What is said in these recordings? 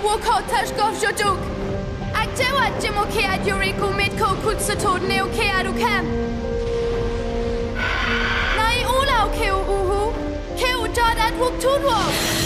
husalotu woko tashkov joduk. Aktewa jimo ke ad yuriko mitko kutsatod neo ke adu kem. Nai ula ke uhu. Ke u jad ad wuk tudwo.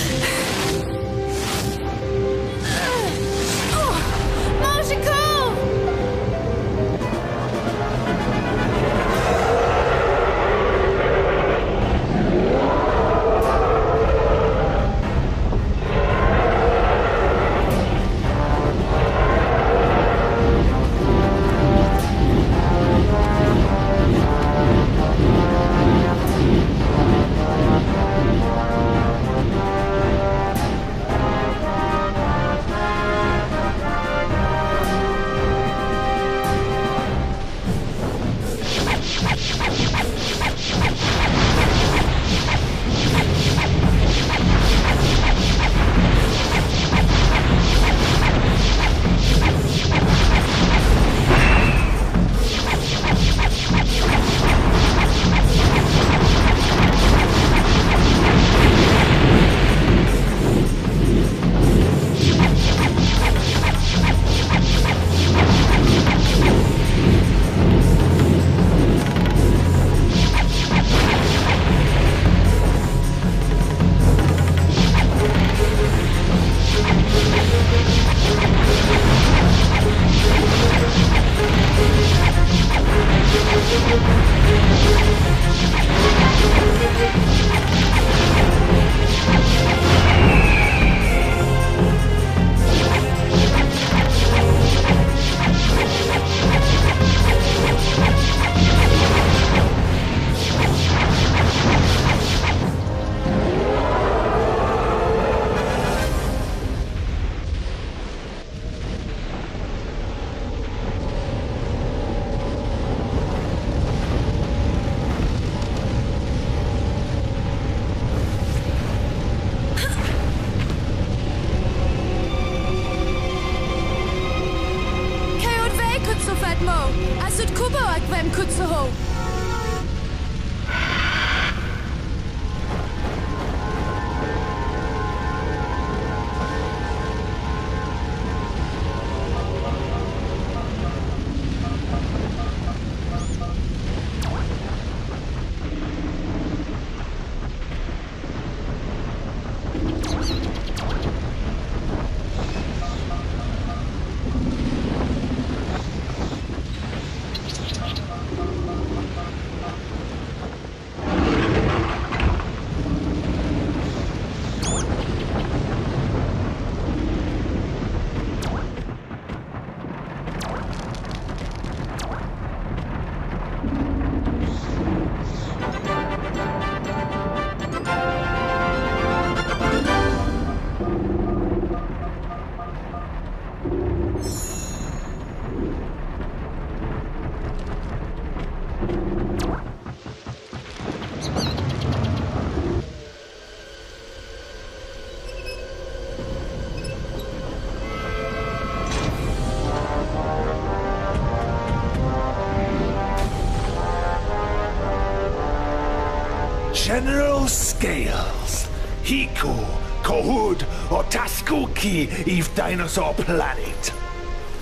Scales. Hiku, Kohud, or Taskuki, if dinosaur planet.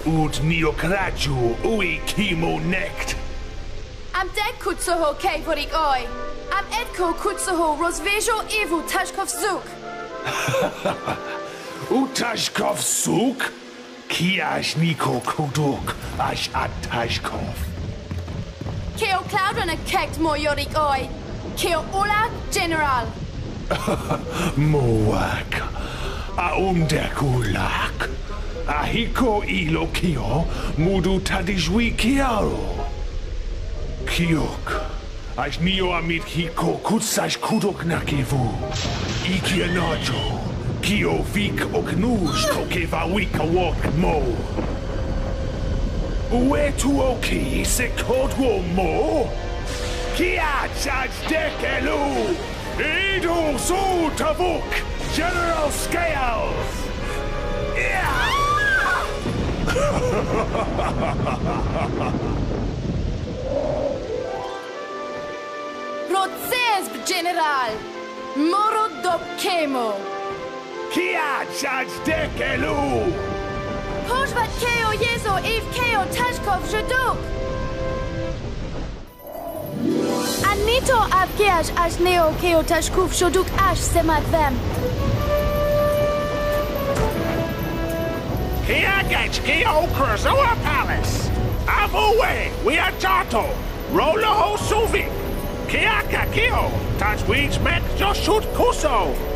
Ut Neokraju, Ui Kimo Nekt. Am deg kutsu ho ke oi. Am edko kutsu ho rozvejo ivu tashkov zuk. Utashkov Suk? Kiash Niko Kuduk, Ash Atashkov. Ke o cloud on a kekt mo yorik oi. Ke o ula general. Moak. Aundekulak. Ahiko Ilokio, Mudu Tadijwi Kiaro. Kiok. Ash Nio Amit Hiko Kutsash Kudok Nakivu. Ikianajo. Kio Vik Oknush Kokeva Wika Wok Mo. Uetu Oki Sekotwo Mo. Kia Chach Dekelu. Edo Su Tavuk. General Scales. Yeah! General. Moro do kemo. Kia chaj dek elu! Keo jezo Eve keo Tashkov Jaduk! Anito avgeaj aż neo keo Tashkov Jaduk aż semat vem. Kia gets Kio Krazoa Palace! Avowe, we are Jato! Rolo ho Suvik! Kia Kakio! Touch mek Joshut Kuso!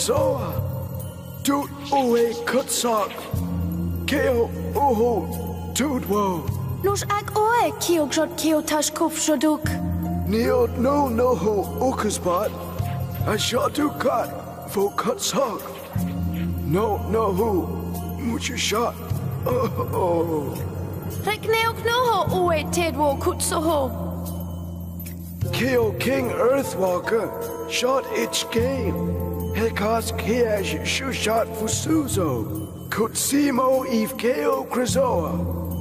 Krazoa, Doot Uwe Kutsak, Keo Uhu, Tudwo, Nos ag oe keo grot keo Tashkov Jaduk. Neod no Noho Ukasbat, Ashatu Kat, Fo Kutsak, No Nohu, Mucha Shot, Oh, oh. Rek neok noho oe Tedwo Kutsoho. Keo King Earthwalker, Shot Itch Game, Hekars Kiash Shushat Fusuzo. Kutsimo Eve Keo Krizoa.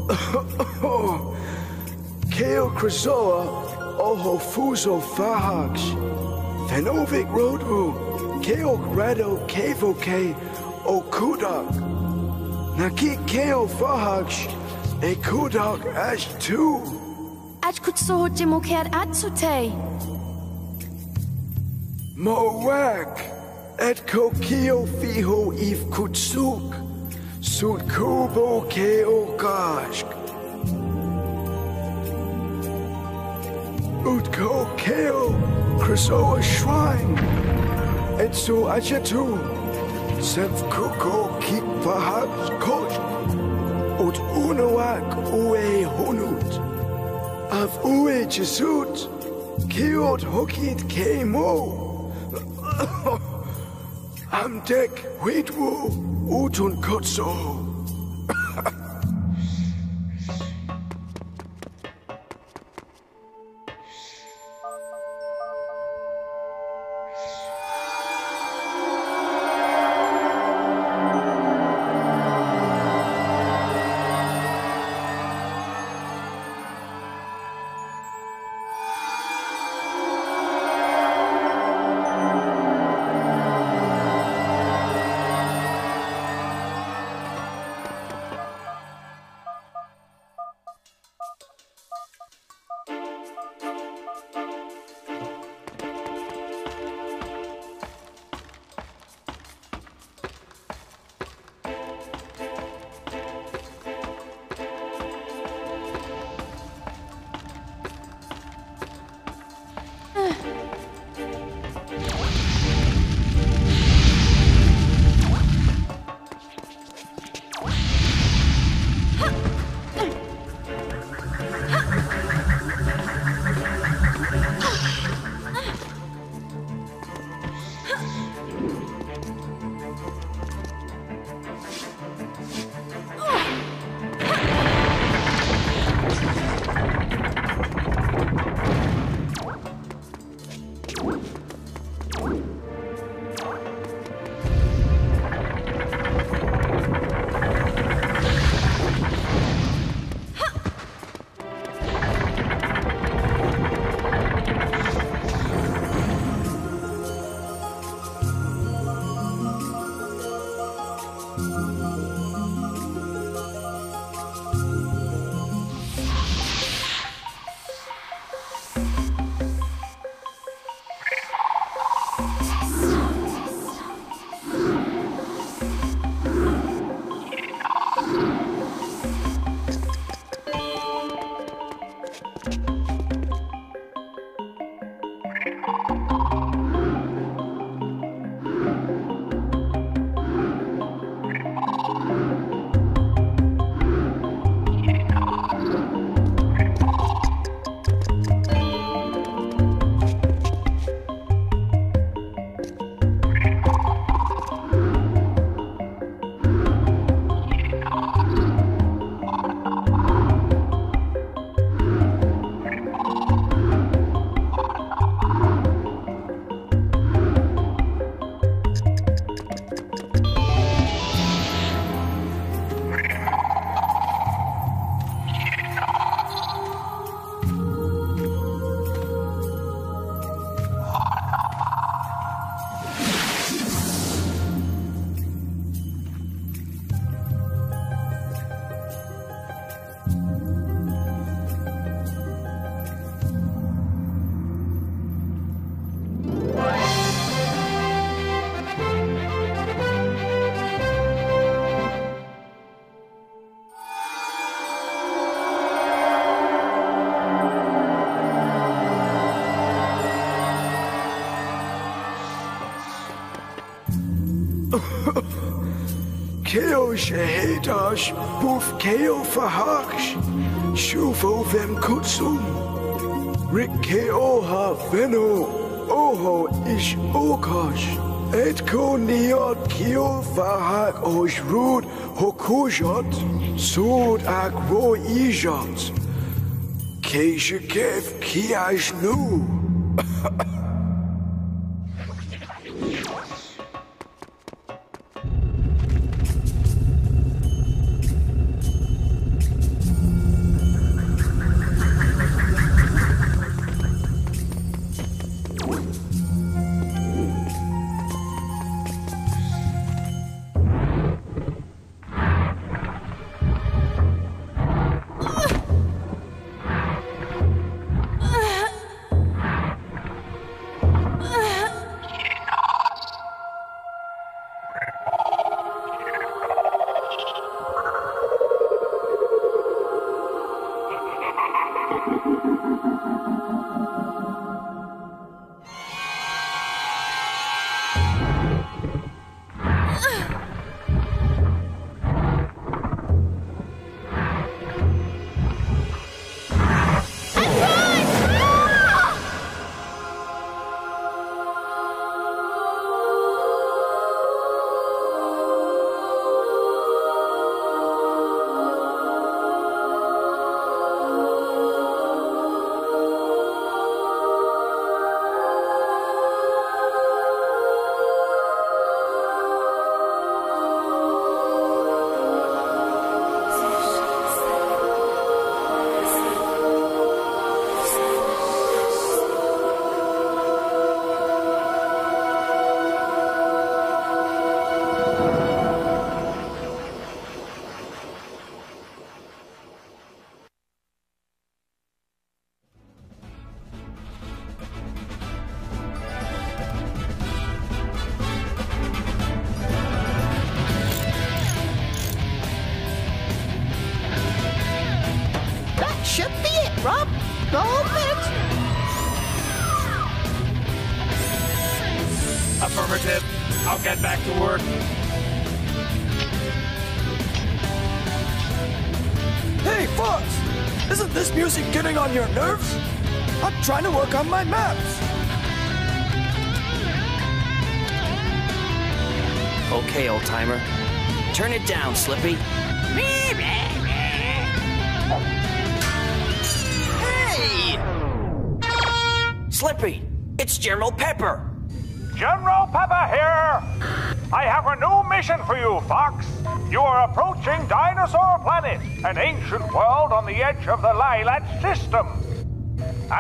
Keo Krizoa Oho Fuso Fahax. Fenovic Roadru. Keo Grado Kevoke Okudak. Naki Keo. E Kudak Ash 2. Ach kutso jimokead atsute. Moak. Et kokio fiho if kutsuk. Sud kubo keo gashk. Ut ko keo Krisoa shrine. Et so achatu. Sev kuko kik pahaks coach. Ut unoak ue hunut. Av ue jesut. Kiot hokit kemo. Amdek Widwu Utun Kotso. Ushehitash, Bufkeo Fahash, schufo Vem Kutsum, Rick Ha Veno, Oho Ish Okash, Etko Niot Kio Fahak Oshrud, Hokujot, Sud Akro Ijot, Keshikev Kiashnu. My maps. Okay, old timer. Turn it down, Slippy.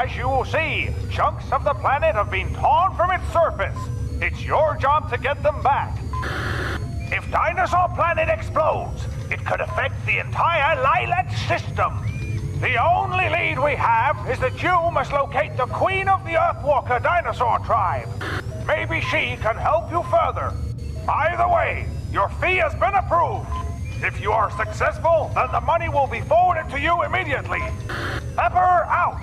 As you will see, chunks of the planet have been torn from its surface. It's your job to get them back. If Dinosaur Planet explodes, it could affect the entire Lylat system. The only lead we have is that you must locate the Queen of the Earthwalker dinosaur tribe. Maybe she can help you further. Either way, your fee has been approved. If you are successful, then the money will be forwarded to you immediately. Pepper out!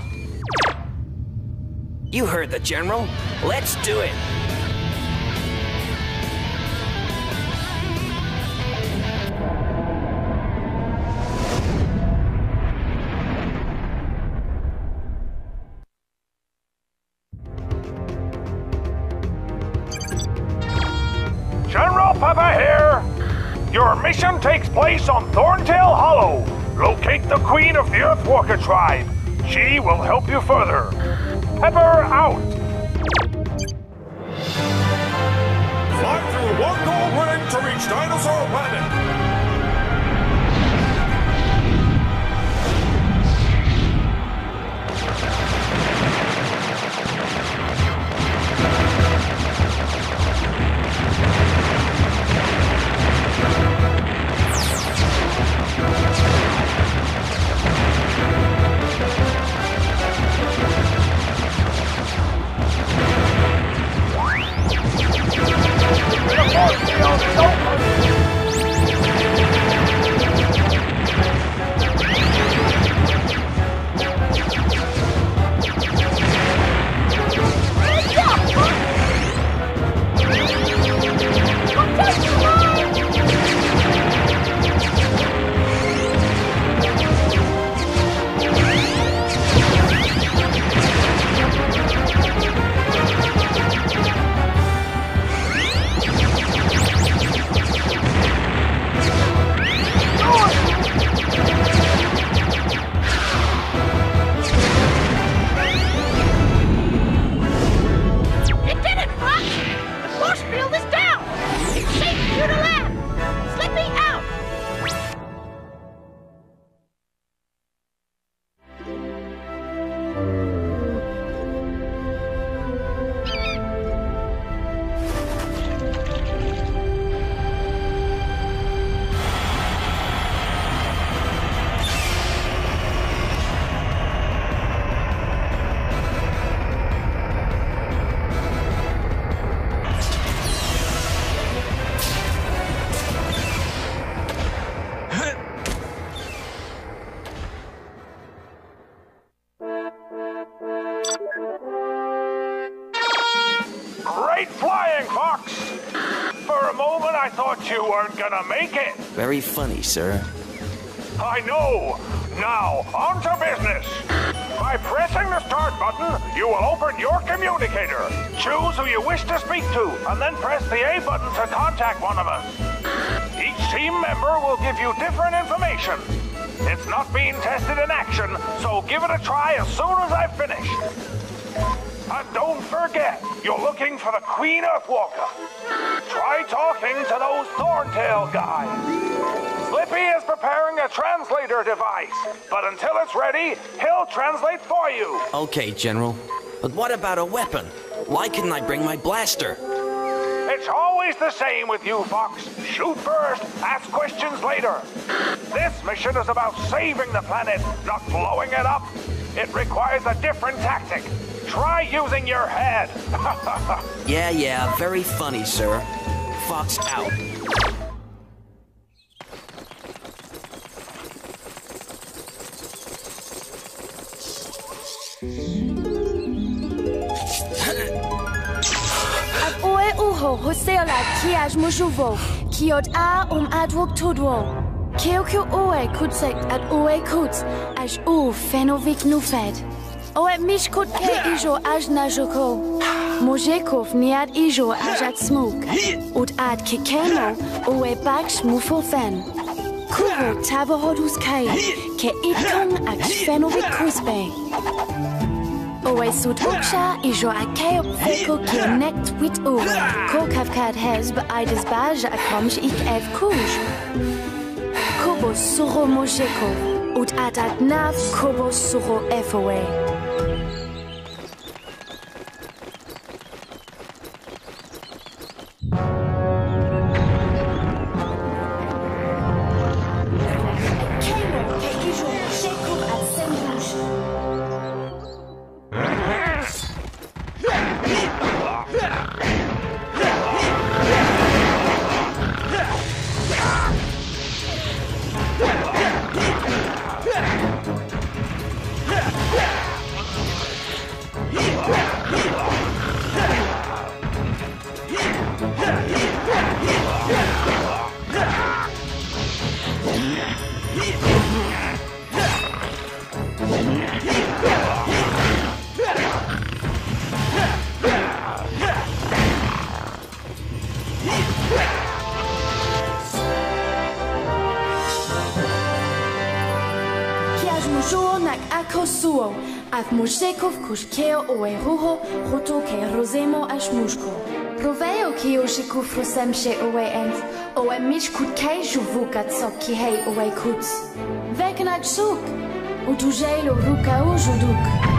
You heard the General. Let's do it. General here. Your mission takes place on Thorntail Hollow. Locate the Queen of the Earthwalker tribe. She will help you further. Pepper out! Gonna make it. Very funny, sir. I know. Now, on to business. By pressing the start button, you will open your communicator. Choose who you wish to speak to, and then press the A button to contact one of us. Each team member will give you different information. It's not being tested in action, so give it a try as soon as I've finished. And don't forget, you're looking for the Queen Earthwalker. Try talking to those Thorntail guys. Slippy is preparing a translator device, but until it's ready, he'll translate for you. Okay, General. But what about a weapon? Why couldn't I bring my blaster? It's always the same with you, Fox. Shoot first, ask questions later. This mission is about saving the planet, not blowing it up. It requires a different tactic. Try using your head. Yeah, yeah, very funny, sir. Fox out. Mojuvo, kiot a um adwok tudwo. Keo kio oe kutsek at oe kuts, aj u fenovik nufed. Oe mishkut ke ijo aj najoko. Mojekov niad ijo aj at smuk. Ut ad kikeno oe baksh mufofen. Kuvo tavo hodus kai, ke itkong ak fenovik kusbe. Oe sut uksha ijo akeo feko ki nekt wit oe. Ko kavkad hez be aides baj akomsh ik ev kuj. Kobo suro mojeko. Ut adat nav kobo suro efoe. Kosovo, Af Mušekov kuš keo o eruho, hoto ke rozemo aš muško. Rovejo keo še kufru sem še owe enf, owe miš kut kaj žuvukat sok ki hej owe kuc. Veknač suk! utujai luruka ujuduka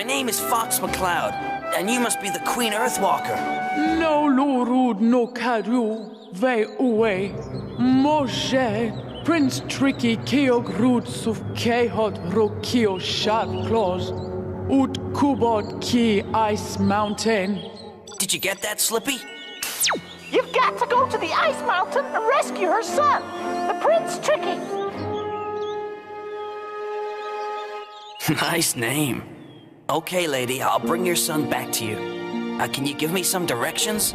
My name is Fox McCloud. And you must be the Queen Earthwalker. No lurud no kadu, ve uwe, moje, Prince Tricky keo grud suf kehot ro keo shat claws, ut kubot ki ice mountain. Did you get that, Slippy? You've got to go to the Ice Mountain and rescue her son, the Prince Tricky. nice name. Okay, lady, I'll bring your son back to you. Uh, can you give me some directions?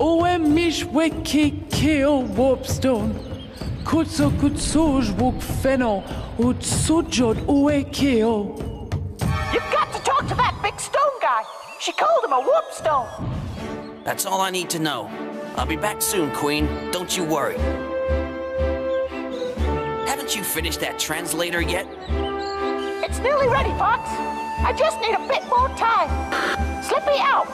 Oe mish weki keo warpstone. Kutso kutsuj wuk feno, ut sujod ue keo. You've got to talk to that big stone guy. She called him a warp stone. That's all I need to know. I'll be back soon, Queen. Don't you worry. Haven't you finished that translator yet? It's nearly ready, Fox. I just need a bit more time. Slip me out.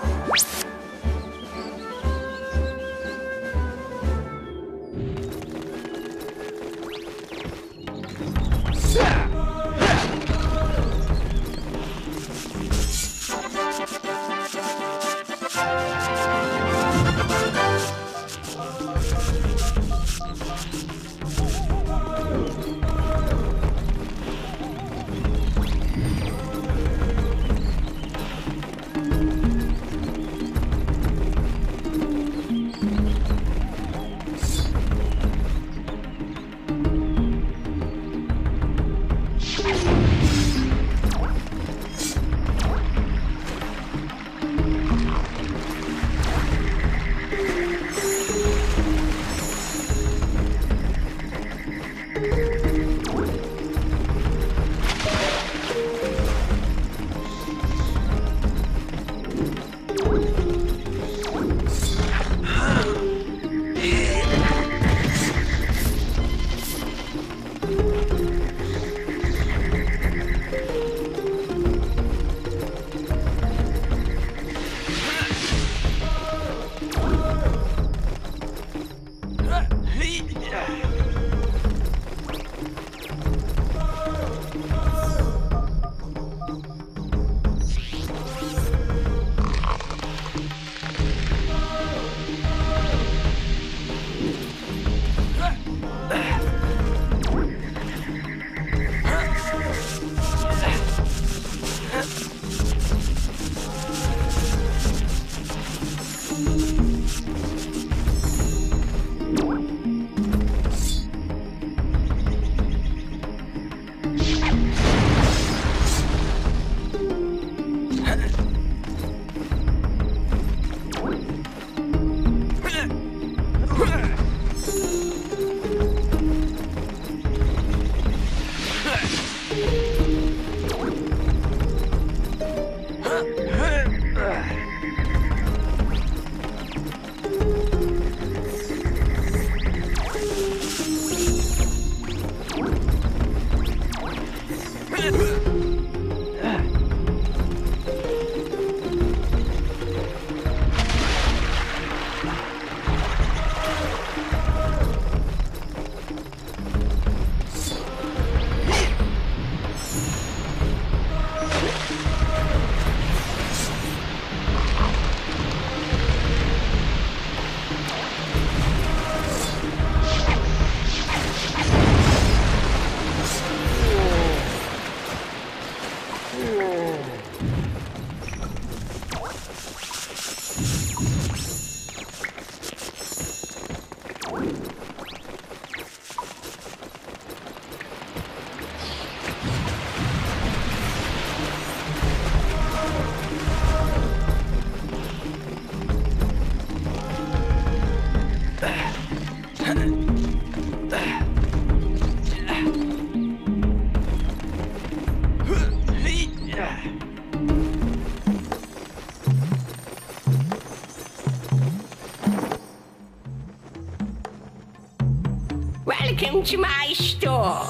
Welcome to my store.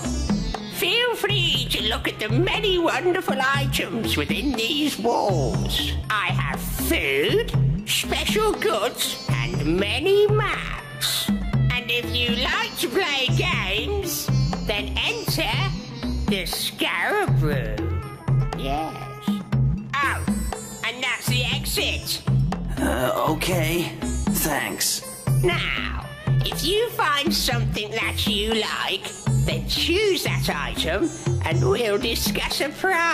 Feel free to look at the many wonderful items within these walls. I have food, special goods, and many maps. We'll discuss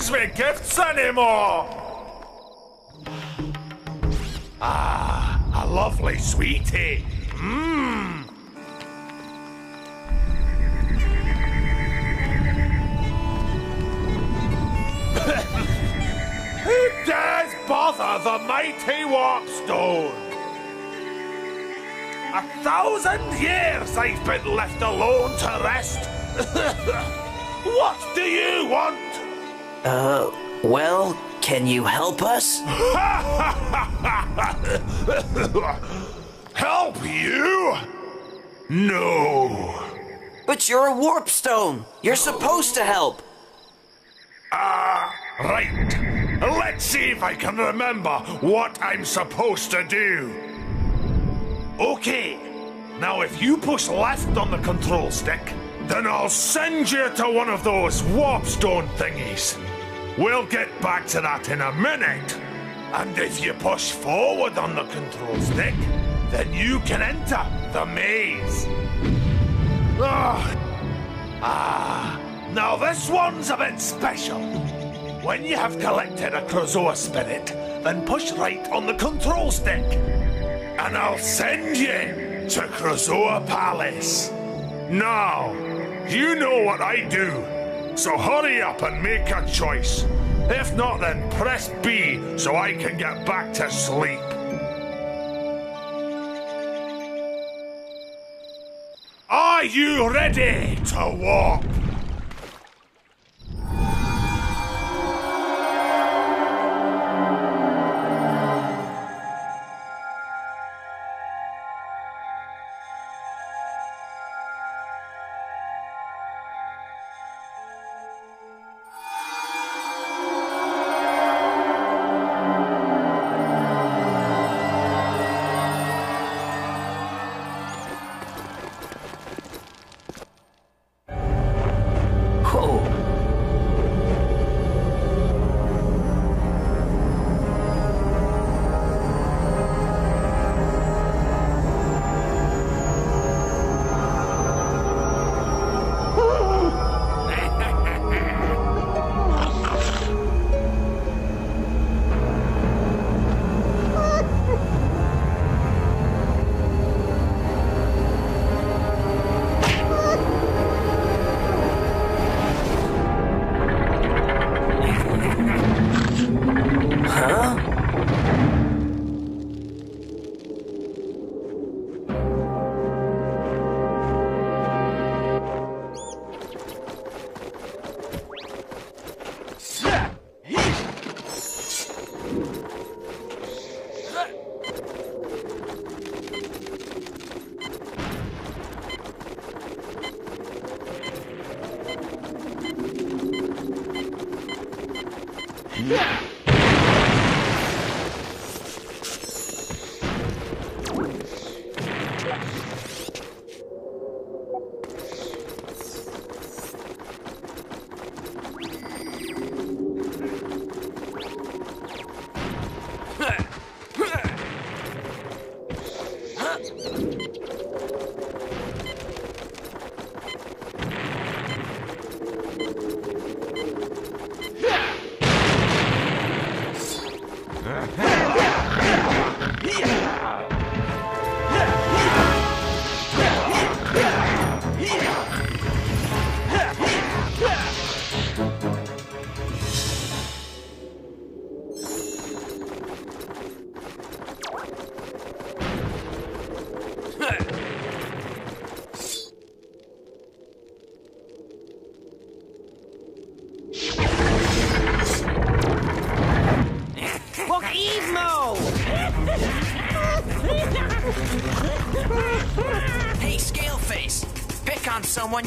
brings me gifts anymore. Ah, a lovely sweetie. Mmm. Who dares bother the mighty Warpstone? A thousand years I've been left alone to rest. Uh, well, can you help us? Help you? No. But you're a warpstone. You're supposed to help. Ah, right. Let's see if I can remember what I'm supposed to do. Okay. Now, if you push left on the control stick, then I'll send you to one of those warpstone thingies. We'll get back to that in a minute. And if you push forward on the control stick, then you can enter the maze. Ah, ah. Now this one's a bit special. When you have collected a Krazoa spirit, then push right on the control stick. And I'll send you to Krazoa Palace. Now, you know what I do. So hurry up and make a choice. If not, then press B so I can get back to sleep. Are you ready to warp?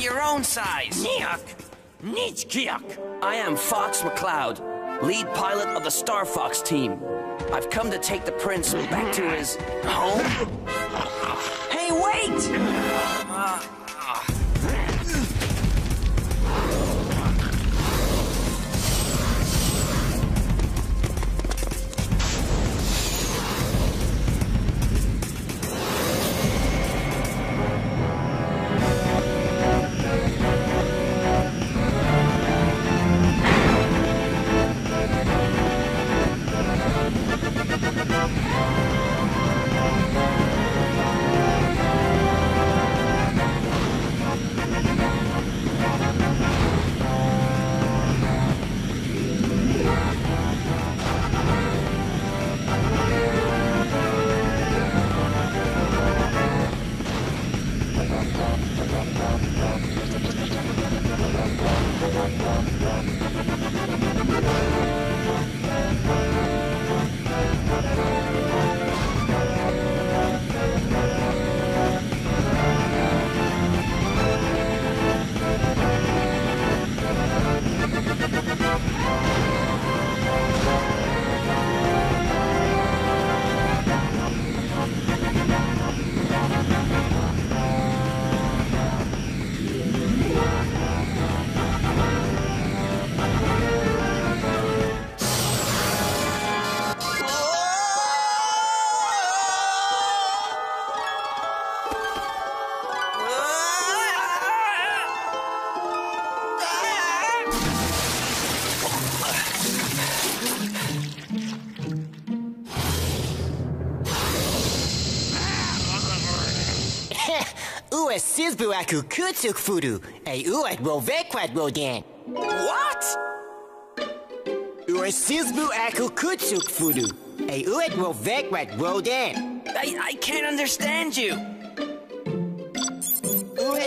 Your own size! Niak! Nichkiak! I am Fox McCloud, lead pilot of the Star Fox team. I've come to take the prince back to his home. Hey, wait! Ue sizbu aku kutsuk furu, e uet rovekwat rodan. What? Ue sizbu aku kutsuk furu, e uet rovekwat rodan. I, I can't understand you.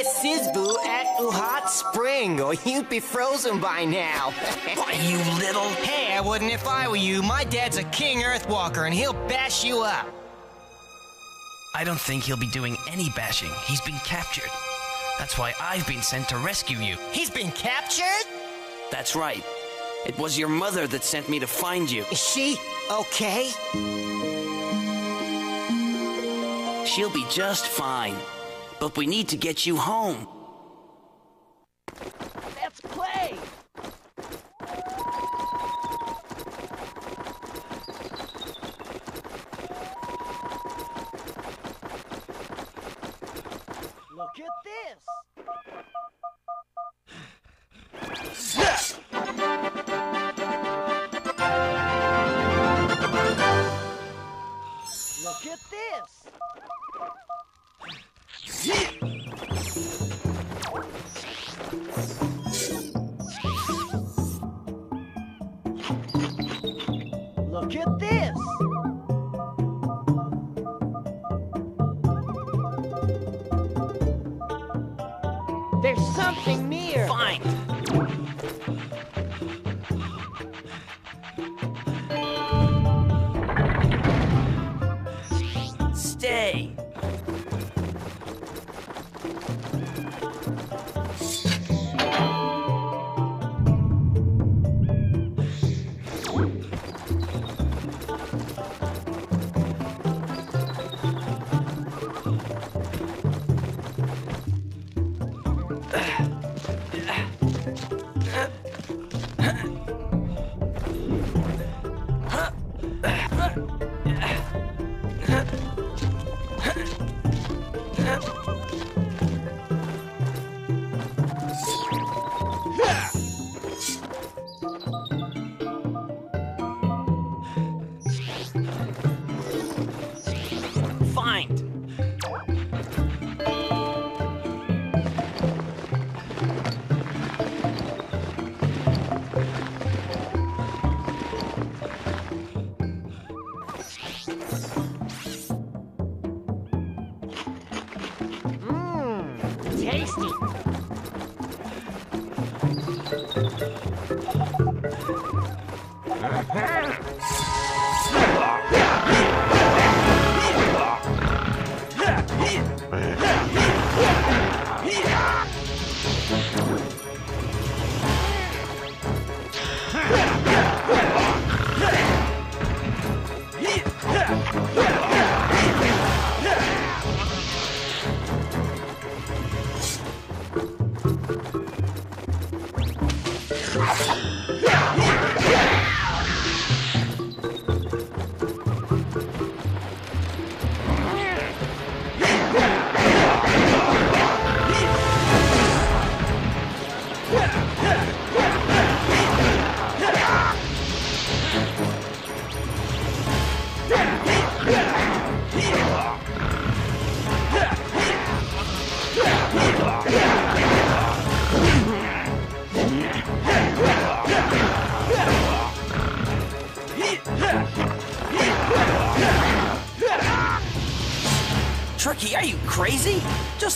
Sizbu at Uhat Spring, or you'd be frozen by now. Why, you little... Hey, I wouldn't if I were you. My dad's a king earthwalker, and he'll bash you up. I don't think he'll be doing any bashing. He's been captured. That's why I've been sent to rescue you. He's been captured? That's right. It was your mother that sent me to find you. Is she okay? She'll be just fine. But we need to get you home. Let's play! Look at this!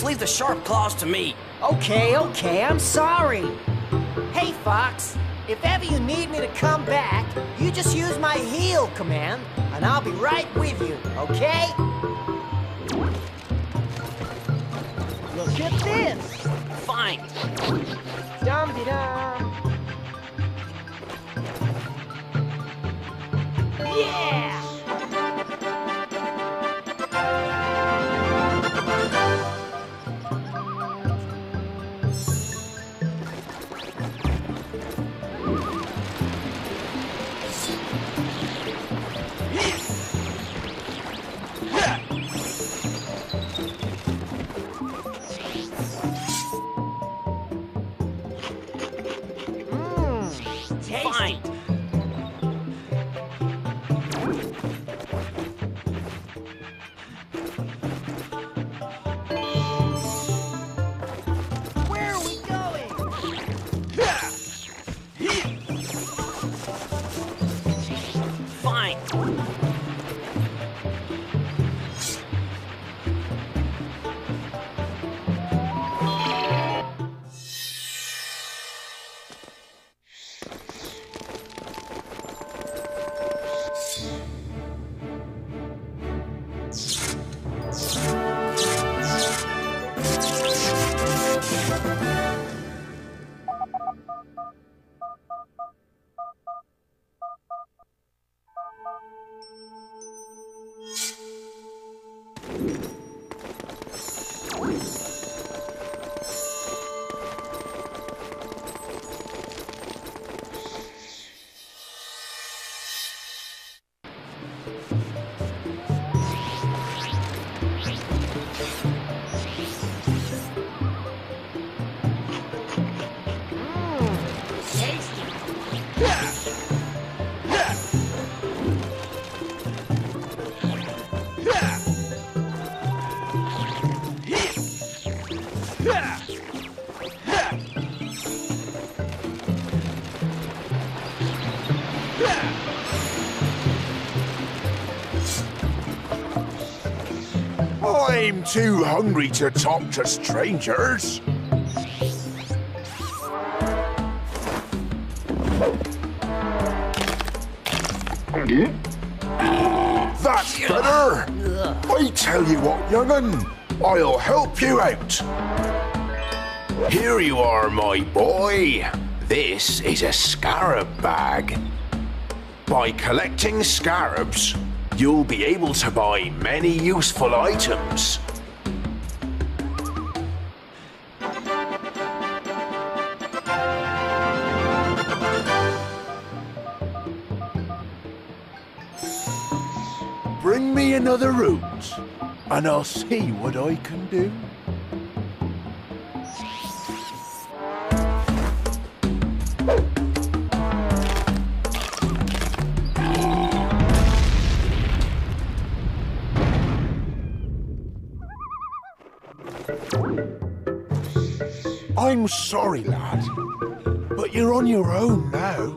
Just leave the sharp claws to me. Okay, okay, I'm sorry. Hey, Fox, if ever you need me to come back, you just use my heal command, and I'll be right with you, okay? I'm too hungry to talk to strangers. That's better. I tell you what, young'un, I'll help you out. Here you are, my boy. This is a scarab bag. By collecting scarabs, you'll be able to buy many useful items. Bring me another root, and I'll see what I can do. Sorry, lad, but you're on your own now.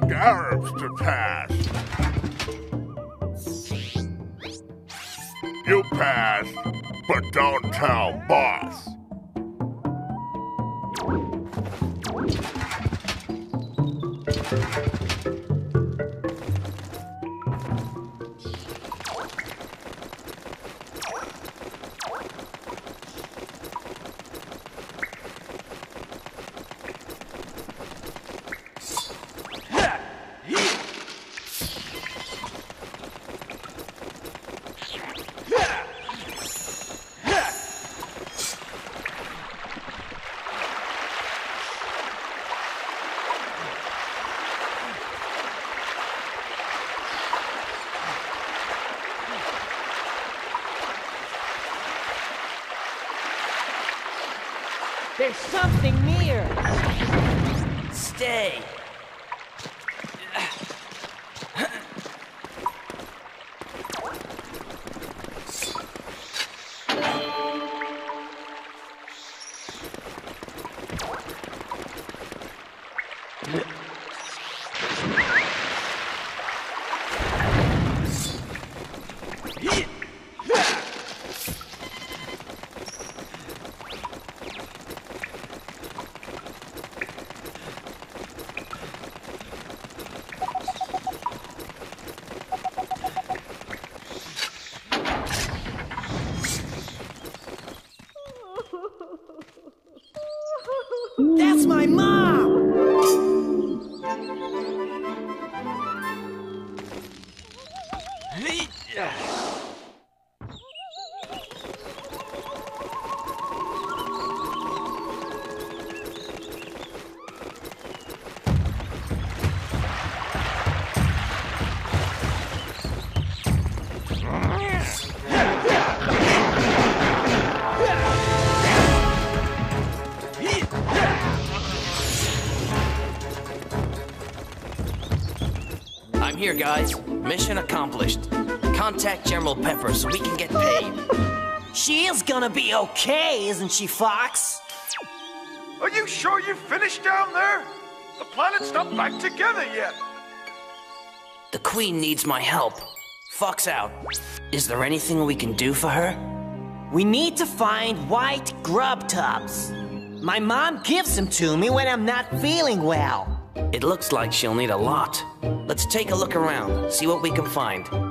Pay here, guys. Mission accomplished. Contact General Pepper so we can get paid. She is gonna be okay, isn't she, Fox? Are you sure you finished down there? The planet's not back together yet. The Queen needs my help. Fox out. Is there anything we can do for her? We need to find white grub tubs. My mom gives them to me when I'm not feeling well. It looks like she'll need a lot. Let's take a look around, see what we can find.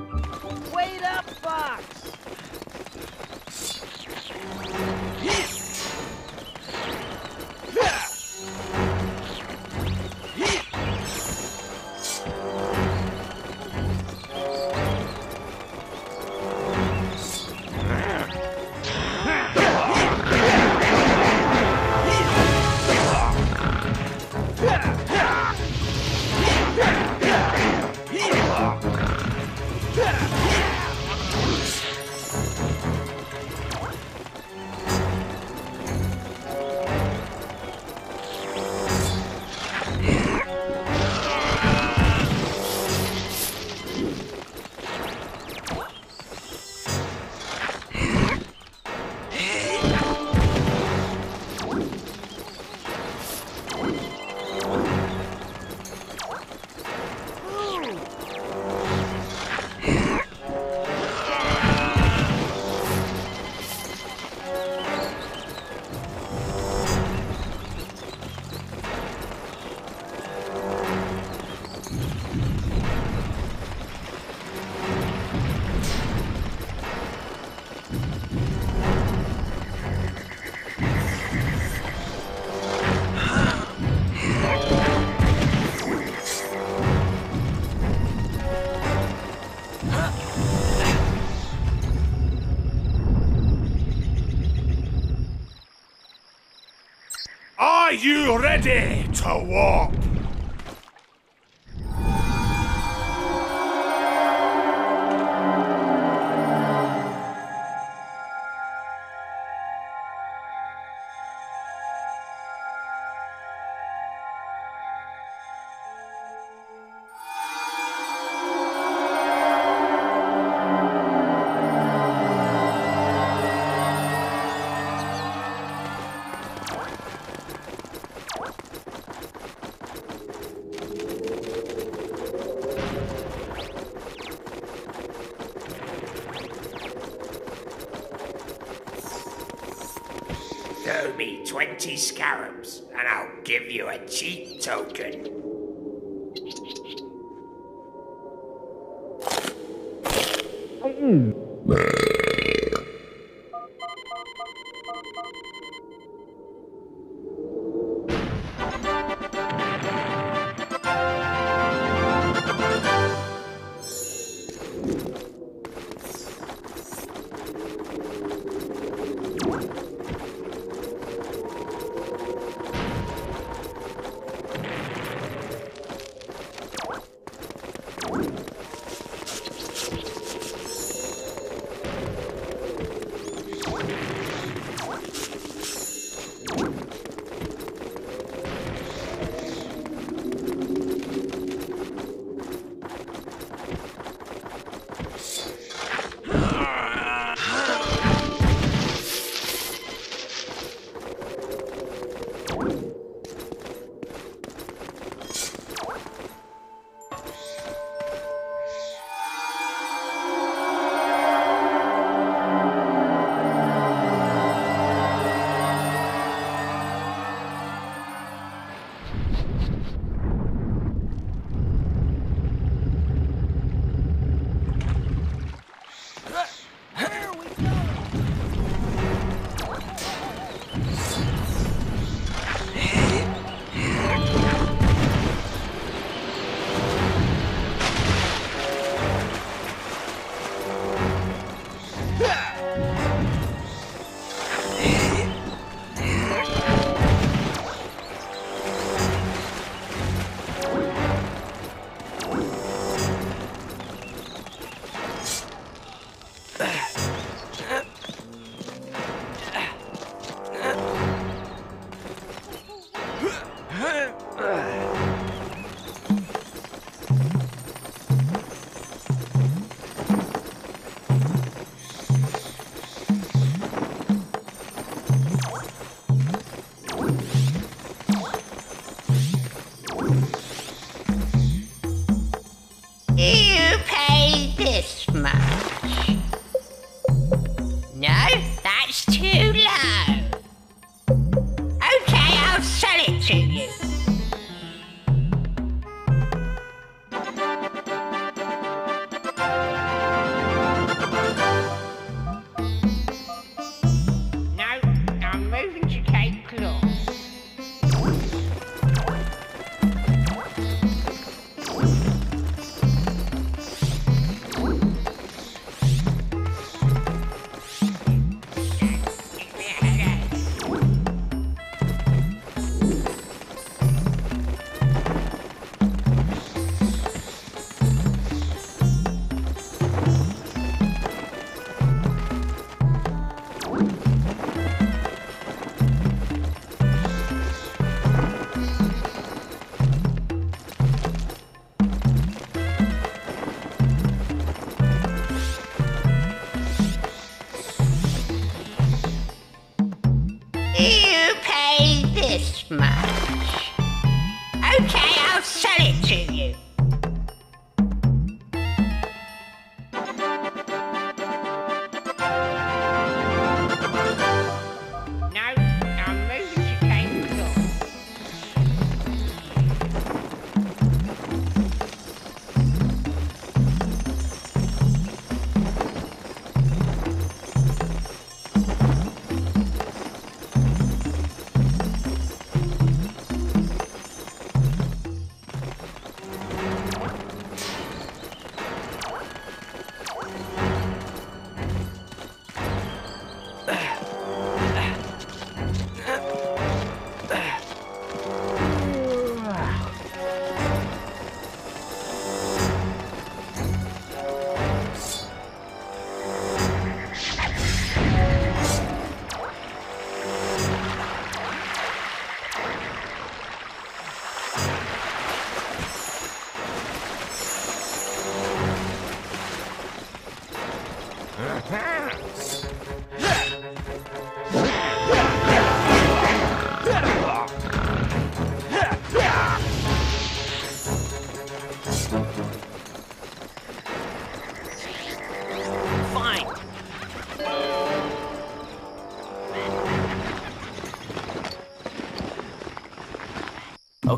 You ready to warp?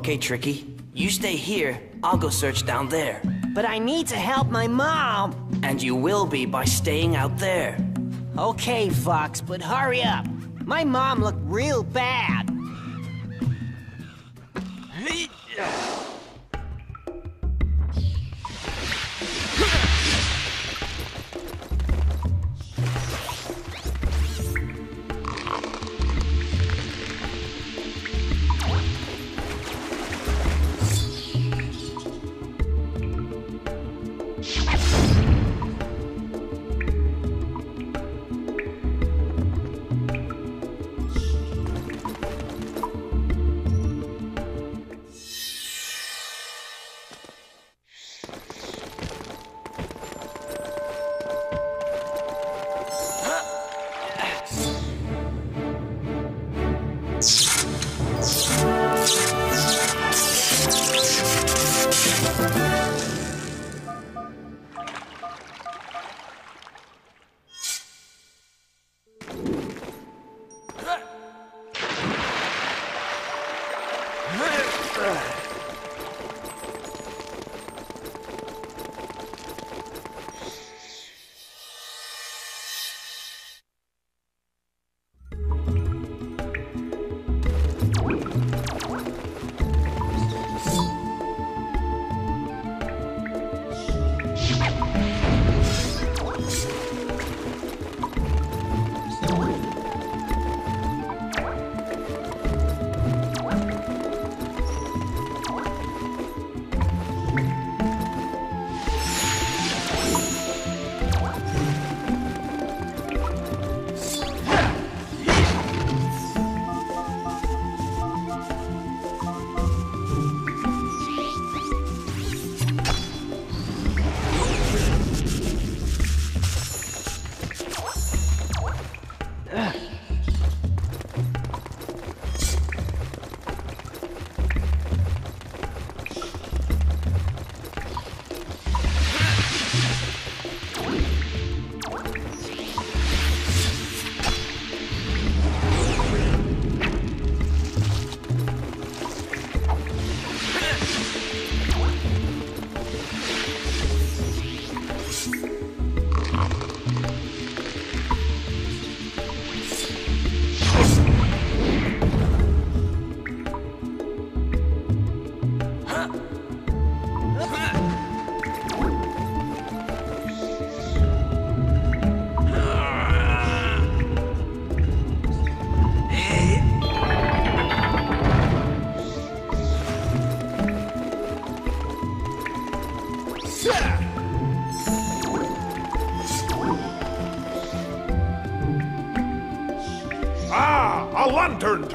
Okay, Tricky. You stay here, I'll go search down there. But I need to help my mom. And you will be by staying out there. Okay, Fox, but hurry up. My mom looked real bad.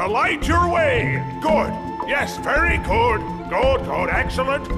Light your way. Good. Yes, very good. Good, good, excellent.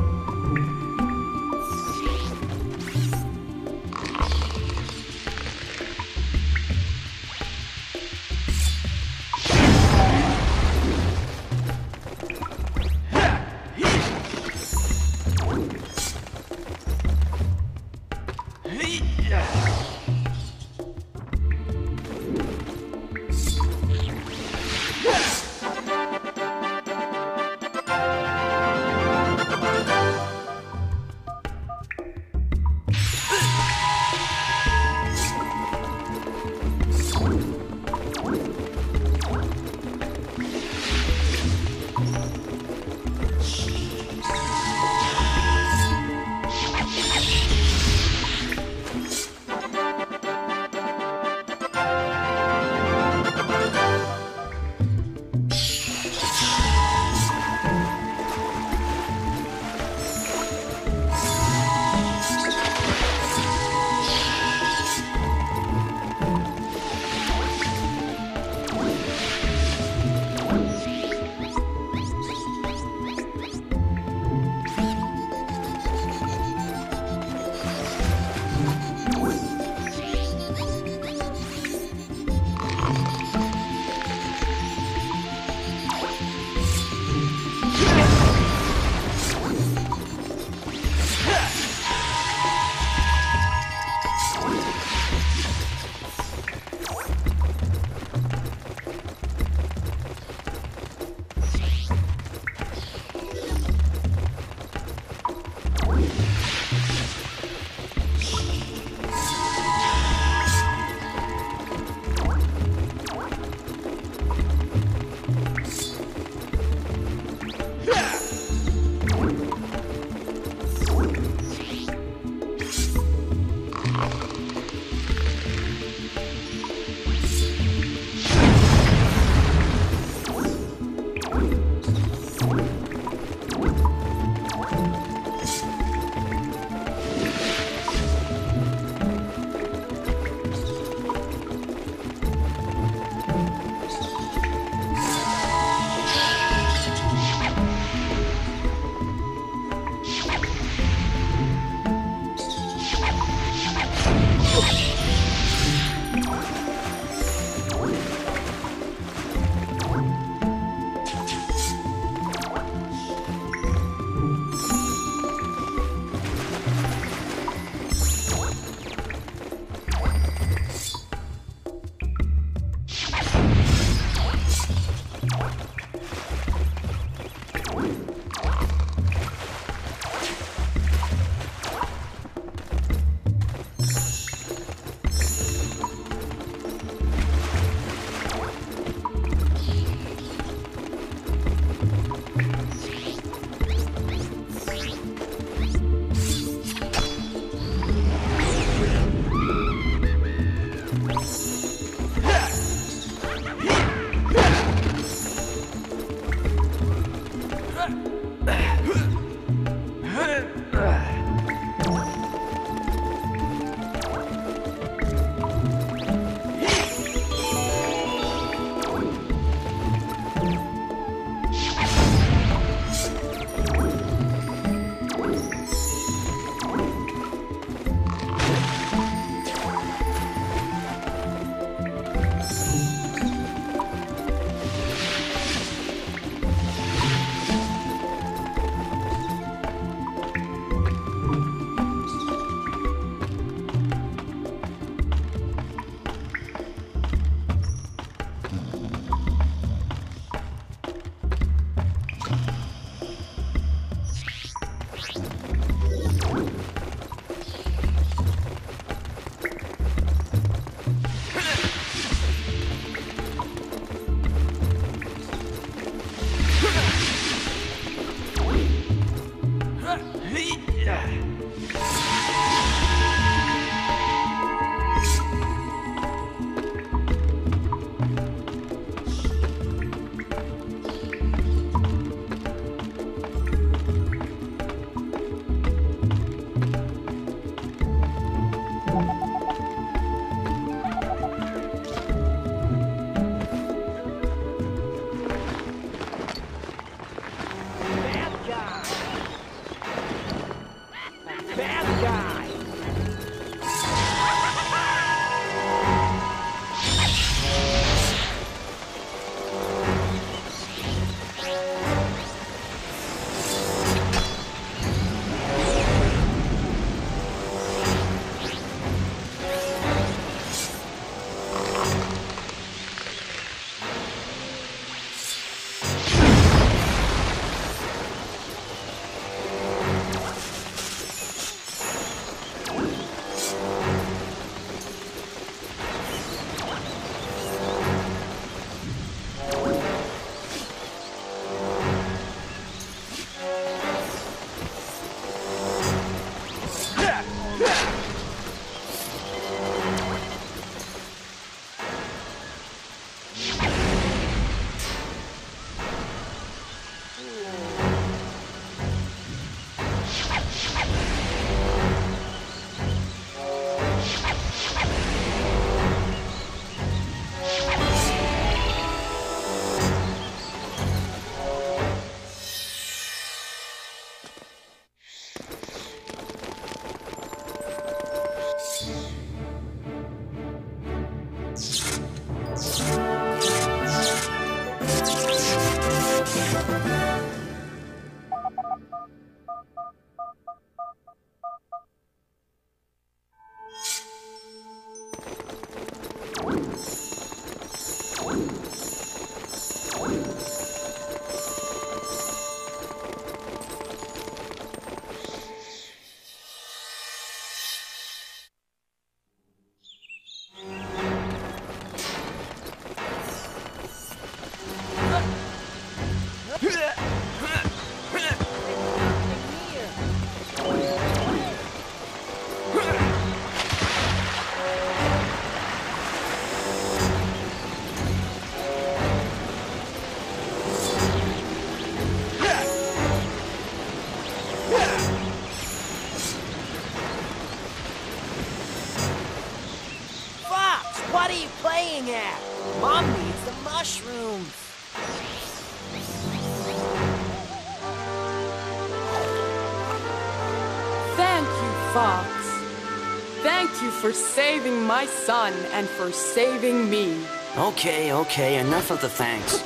Son and for saving me. Okay, okay, enough of the thanks.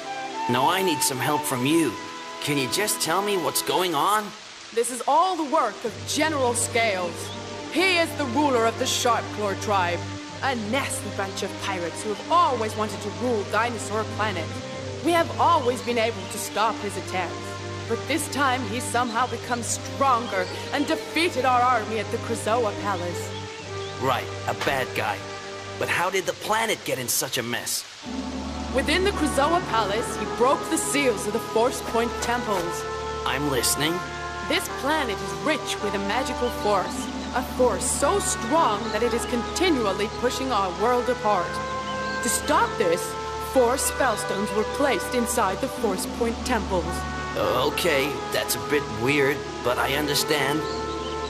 Now I need some help from you. Can you just tell me what's going on? This is all the work of General Scales. He is the ruler of the Sharpclaw tribe, a nasty bunch of pirates who have always wanted to rule Dinosaur Planet. We have always been able to stop his attacks, but this time he somehow become stronger and defeated our army at the Krazoa Palace. Right, a bad guy. But how did the planet get in such a mess? Within the Krazoa Palace, he broke the seals of the Force Point temples. I'm listening. This planet is rich with a magical force, a force so strong that it is continually pushing our world apart. To stop this, four spellstones were placed inside the Force Point temples. Uh, okay, that's a bit weird, but I understand.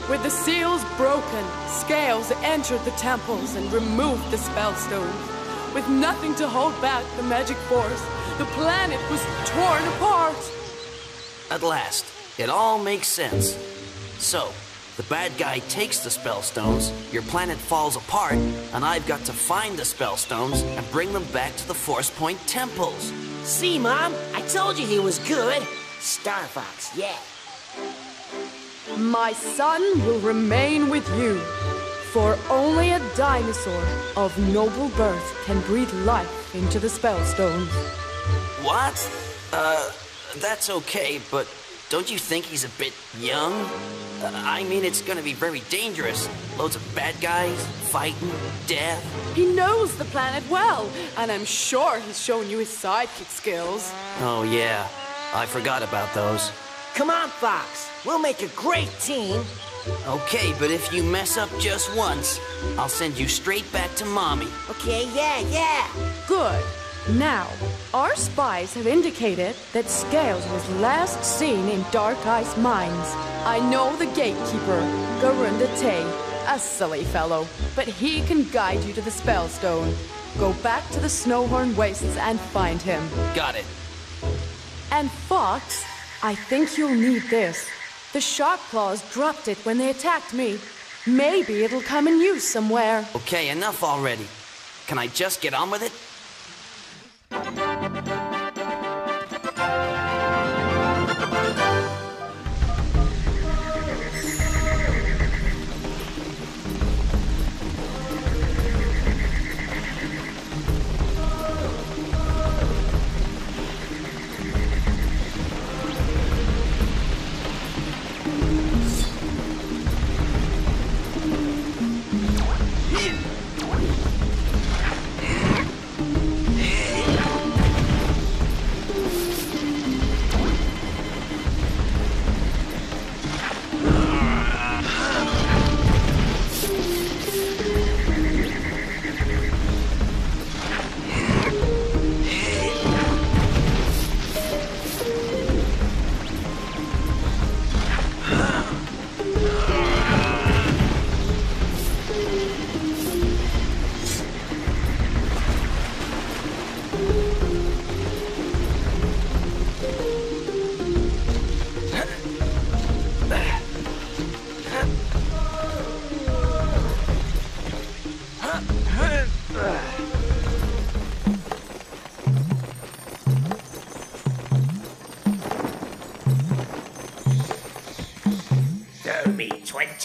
With the seals broken, Scales entered the temples and removed the spellstones. With nothing to hold back the magic force, the planet was torn apart. At last, it all makes sense. So, the bad guy takes the spellstones, your planet falls apart, and I've got to find the spellstones and bring them back to the Force Point temples. See, Mom? I told you he was good. Star Fox, yeah. My son will remain with you, for only a dinosaur of noble birth can breathe life into the spellstone. What? Uh, that's okay, but don't you think he's a bit young? Uh, I mean, it's gonna be very dangerous. Loads of bad guys, fighting, death. He knows the planet well, and I'm sure he's shown you his sidekick skills. Oh, yeah. I forgot about those. Come on, Fox. We'll make a great team. Okay, but if you mess up just once, I'll send you straight back to Mommy. Okay, yeah, yeah. Good. Now, our spies have indicated that Scales was last seen in Dark Ice Mines. I know the gatekeeper, Garunda Te, a silly fellow, but he can guide you to the Spellstone. Go back to the Snowhorn Wastes and find him. Got it. And Fox, I think you'll need this. The shark claws dropped it when they attacked me. Maybe it'll come in use somewhere. Okay, enough already. Can I just get on with it?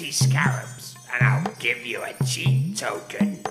20 scarabs, and I'll give you a cheap token.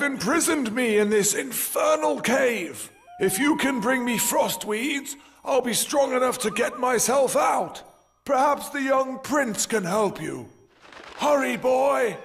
Have imprisoned me in this infernal cave. If you can bring me frostweeds, I'll be strong enough to get myself out. Perhaps the young prince can help you. Hurry, boy!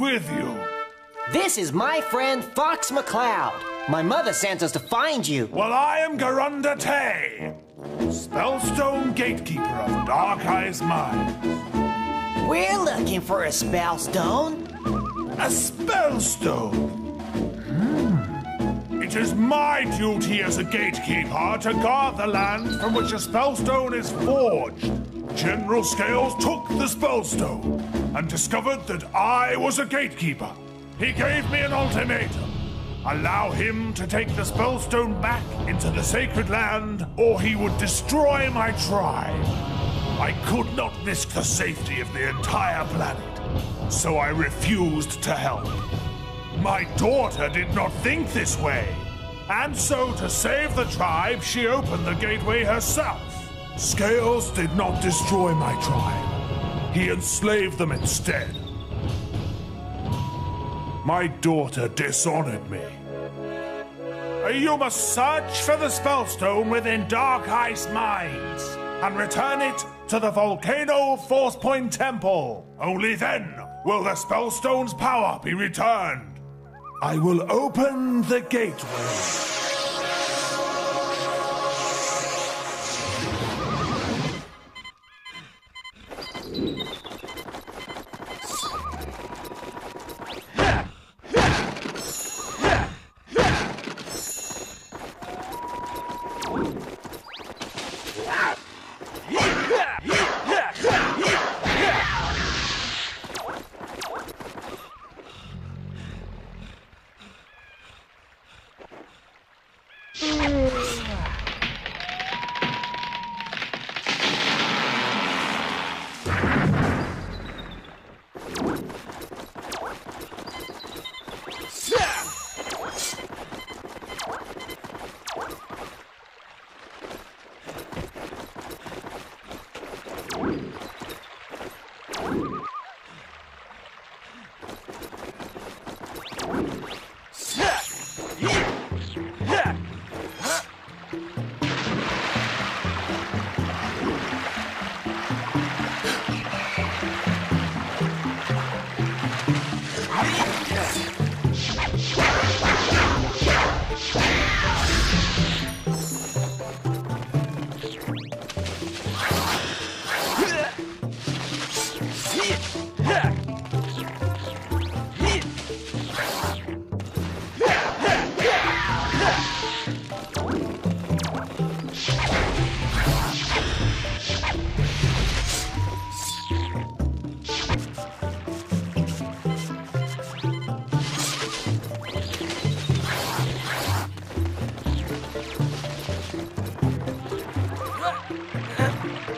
With you? This is my friend Fox McCloud. My mother sent us to find you. Well, I am Garunda Te, Spellstone Gatekeeper of Dark Ice Mines. We're looking for a spellstone. A spellstone? Hmm. It is my duty as a gatekeeper to guard the land from which a spellstone is forged. General Scales took the spellstone and discovered that I was a gatekeeper. He gave me an ultimatum. Allow him to take the spellstone back into the sacred land, or he would destroy my tribe. I could not risk the safety of the entire planet, so I refused to help. My daughter did not think this way, and so to save the tribe, she opened the gateway herself. Scales did not destroy my tribe. He enslaved them instead. My daughter dishonored me. You must search for the spellstone within Dark Ice Mines and return it to the Volcano Force Point Temple. Only then will the spellstone's power be returned. I will open the gateway.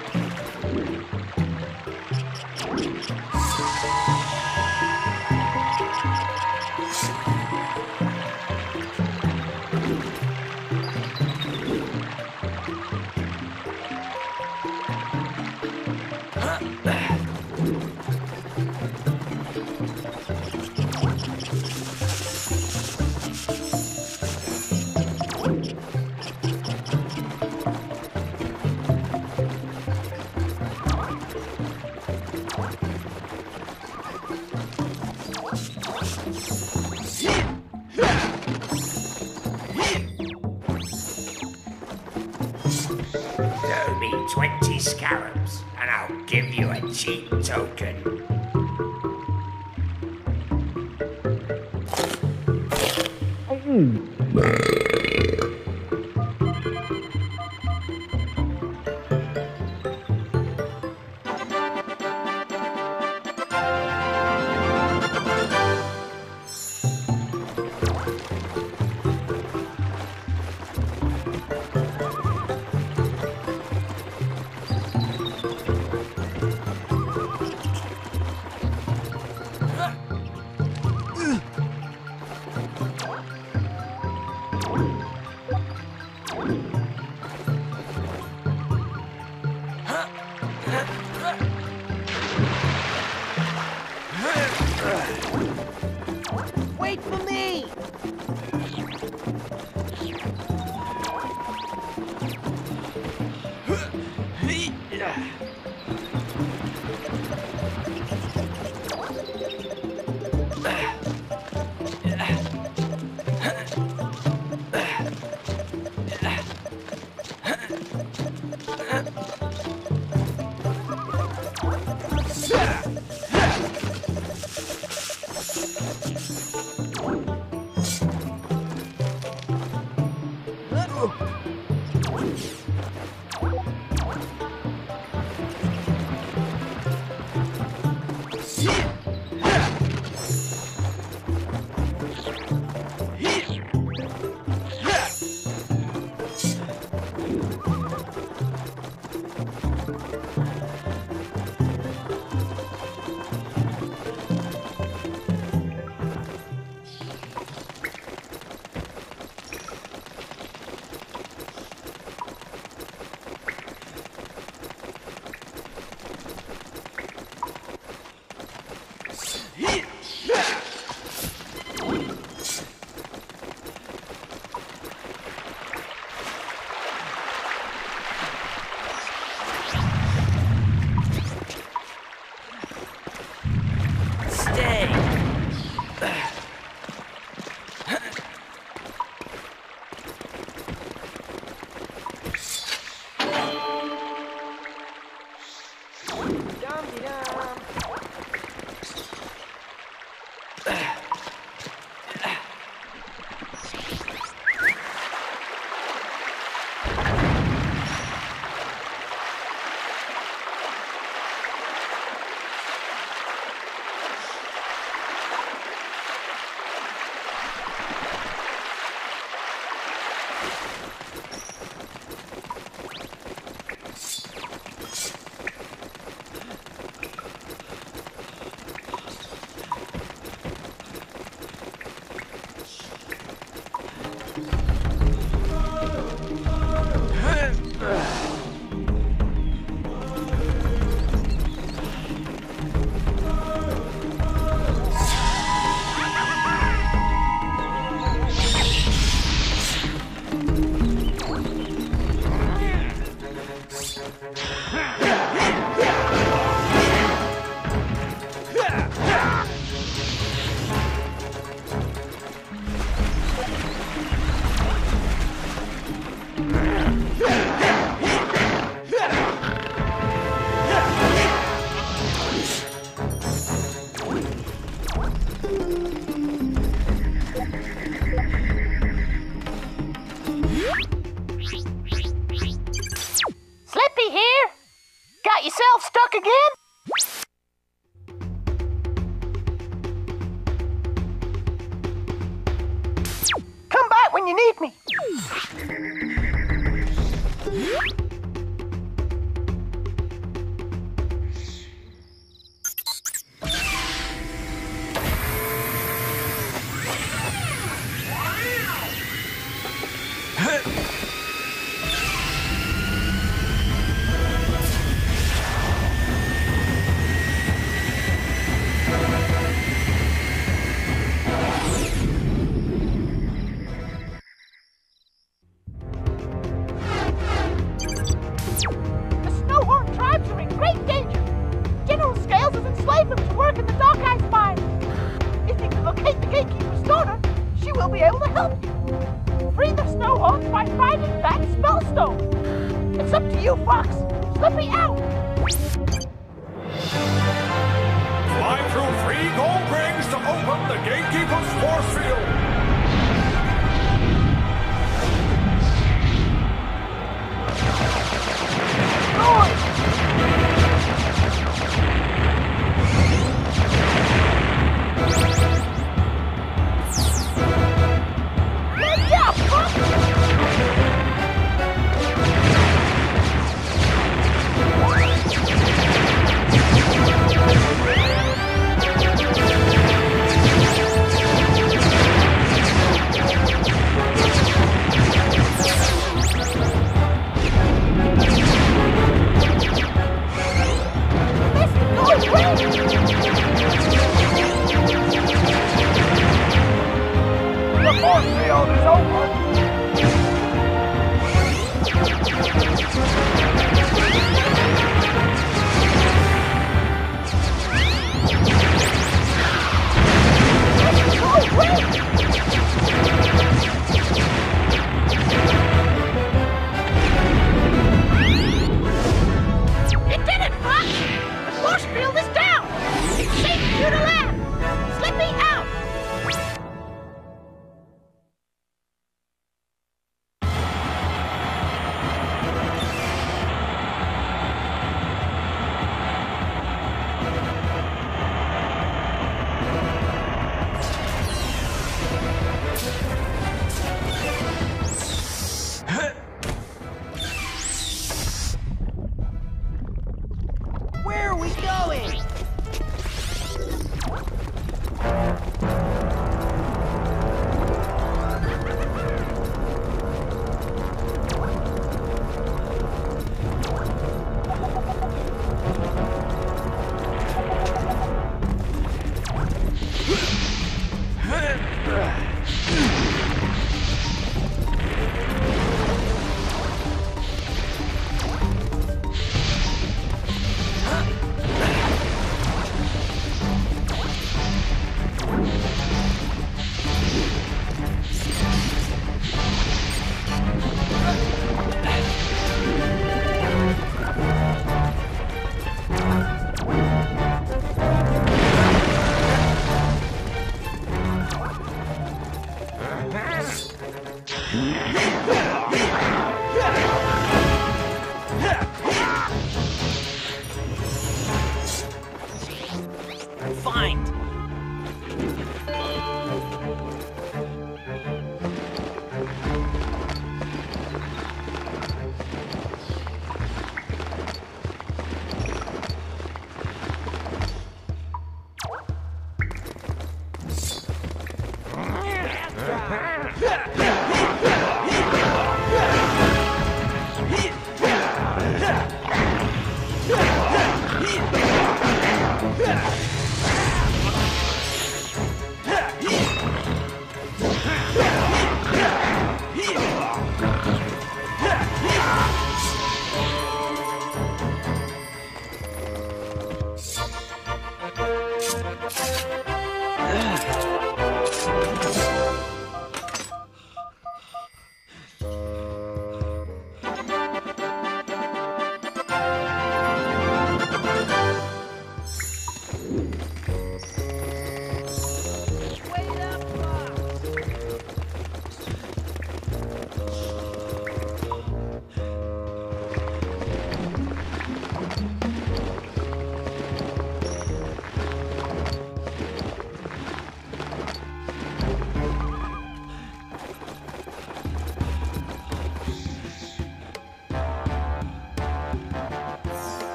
Throw I'll give you a cheap token.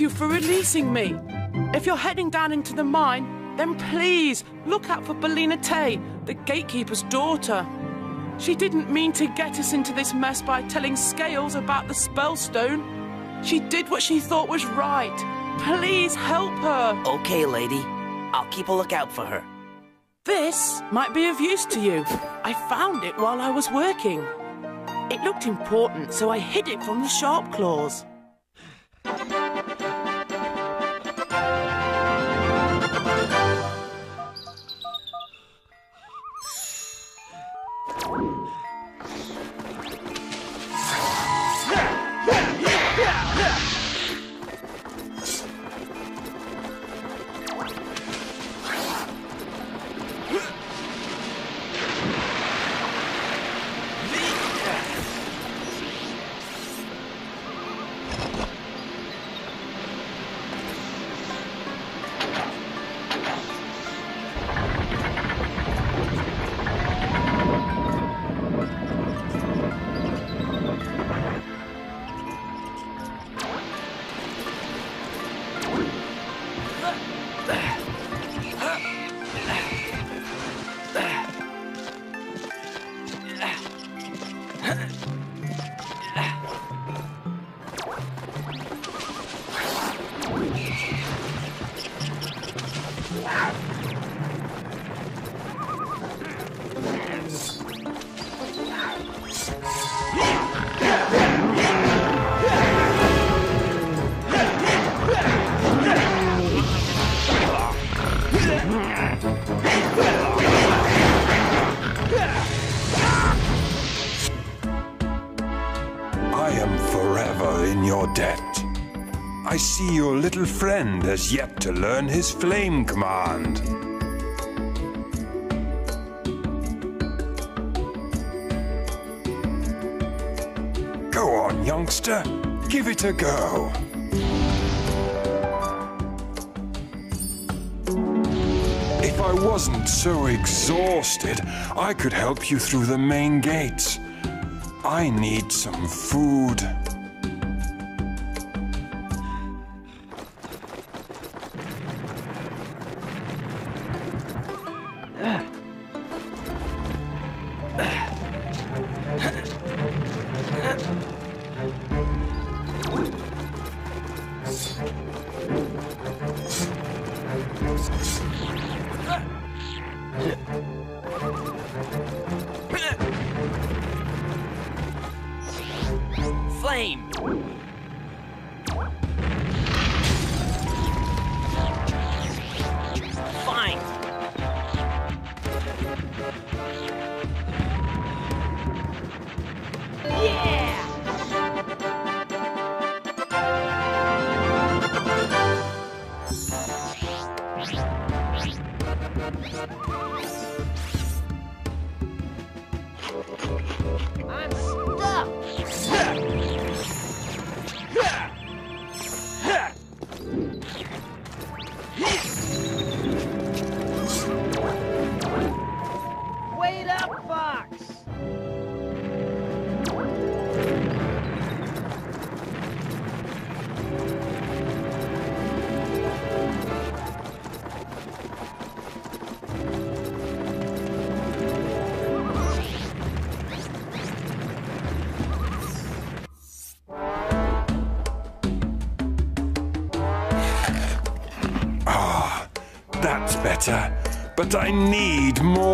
Thank you for releasing me. If you're heading down into the mine, then please look out for Belina Te, the gatekeeper's daughter. She didn't mean to get us into this mess by telling Scales about the spellstone. She did what she thought was right. Please help her. Okay, lady. I'll keep a lookout for her. This might be of use to you. I found it while I was working. It looked important, so I hid it from the Sharpclaws. Little friend has yet to learn his flame command. Go on, youngster. Give it a go. If I wasn't so exhausted, I could help you through the main gates. I need some food. I need more.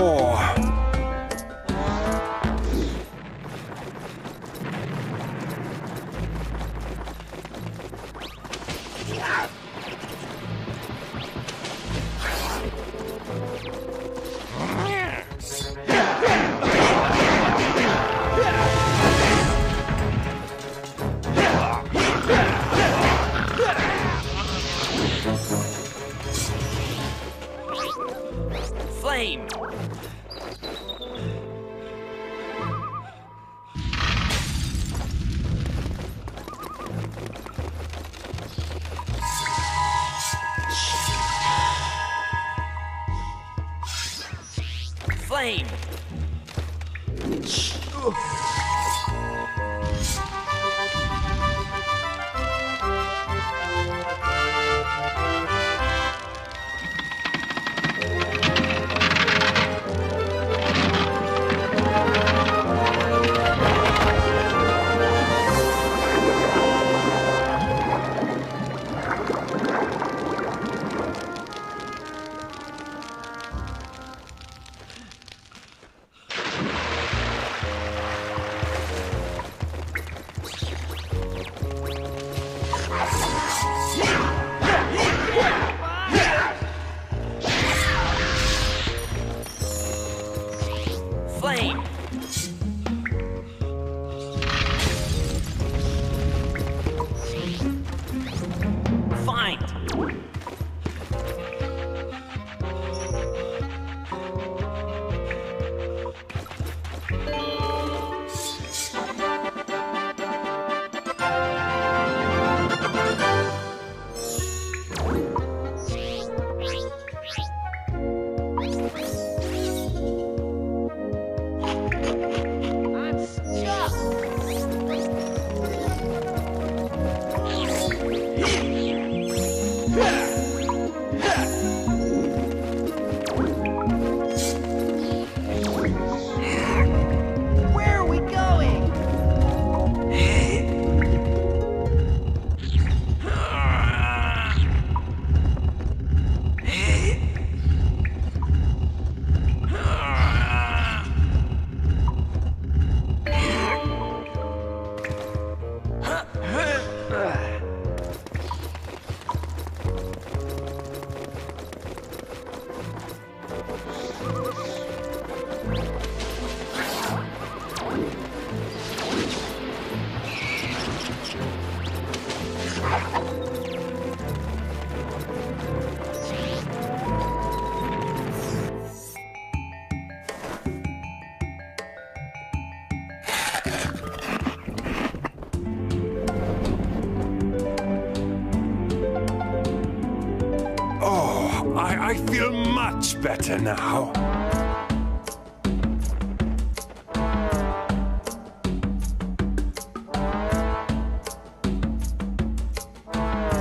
Better now.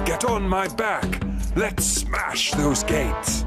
Get on my back. Let's smash those gates.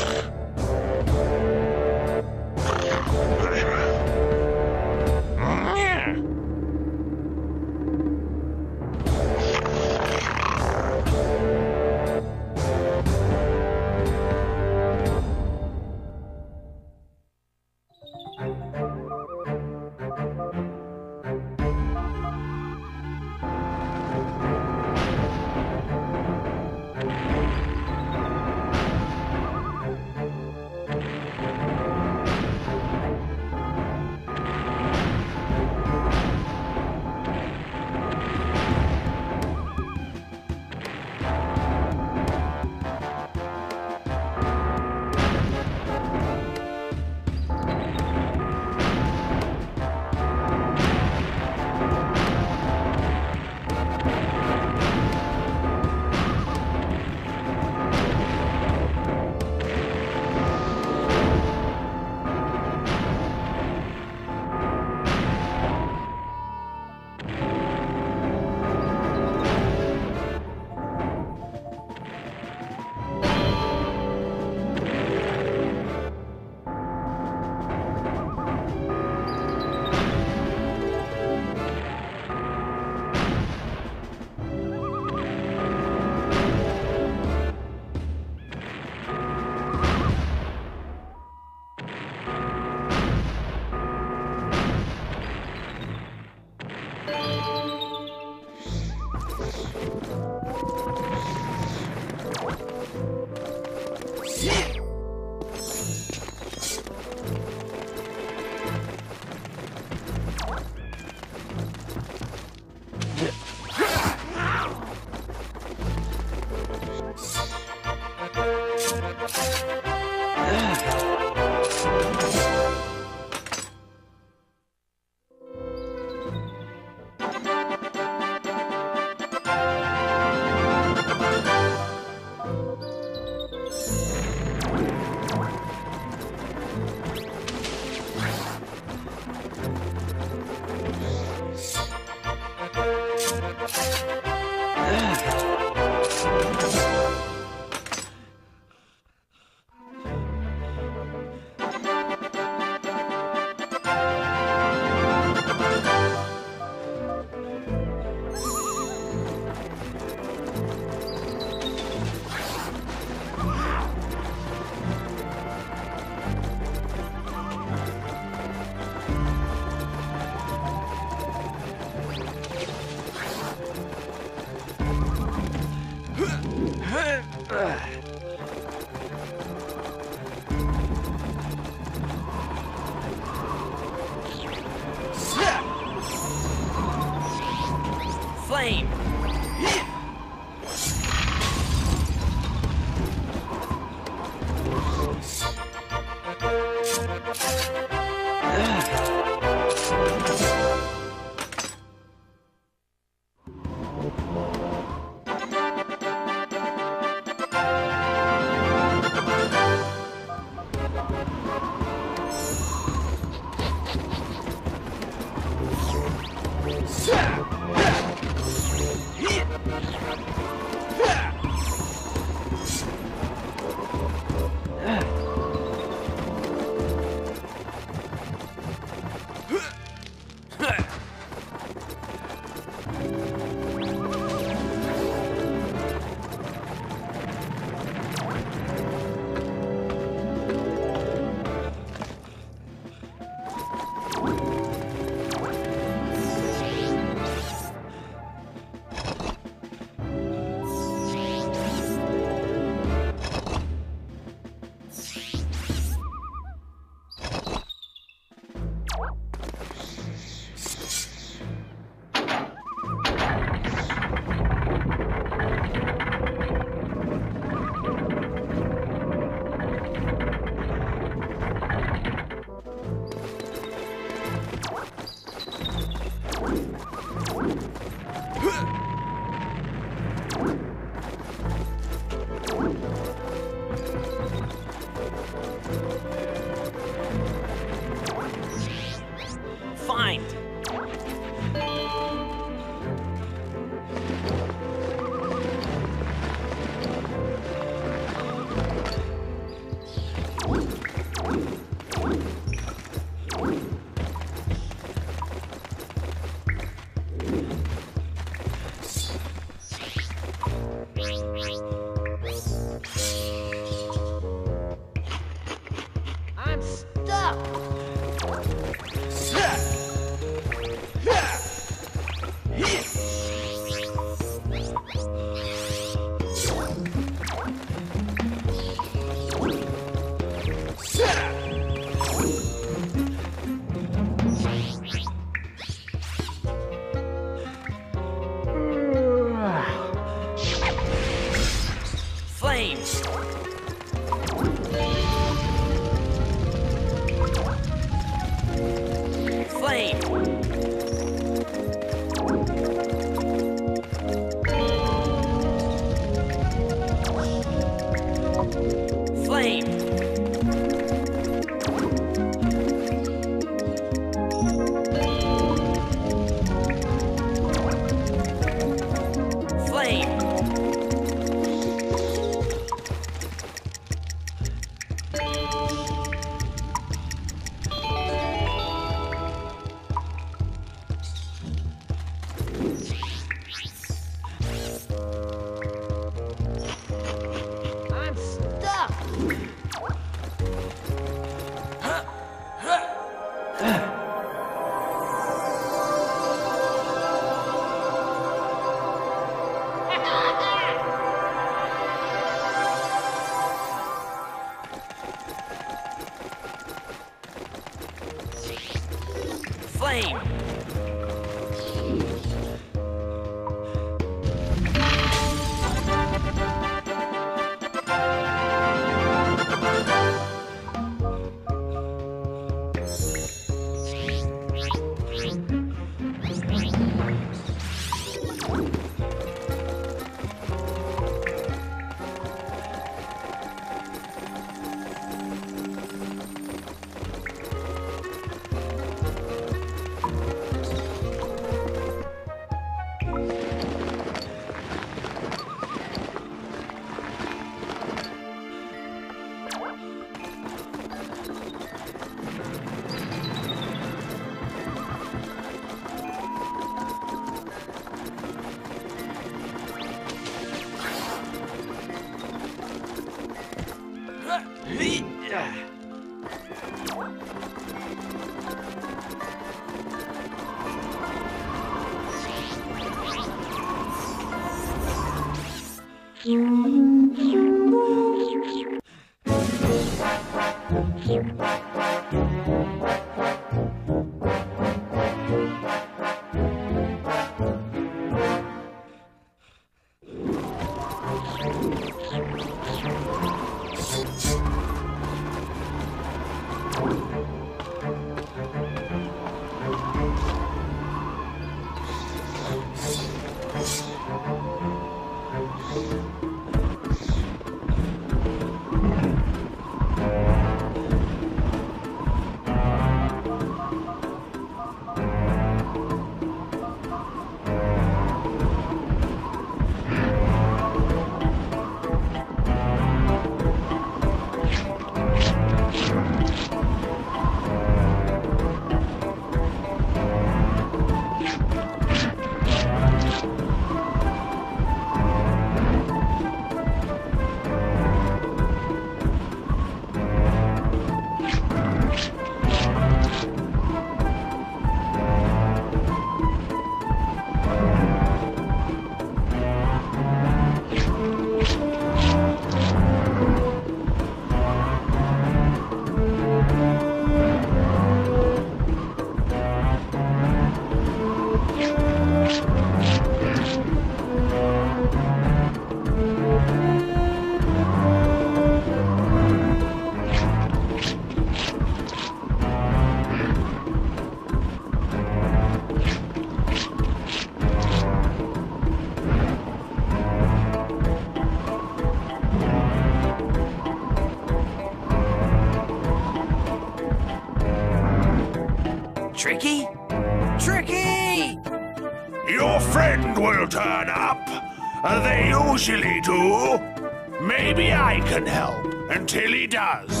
Until he does.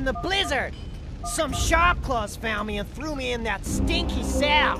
In the blizzard! Some Sharpclaws found me and threw me in that stinky cell!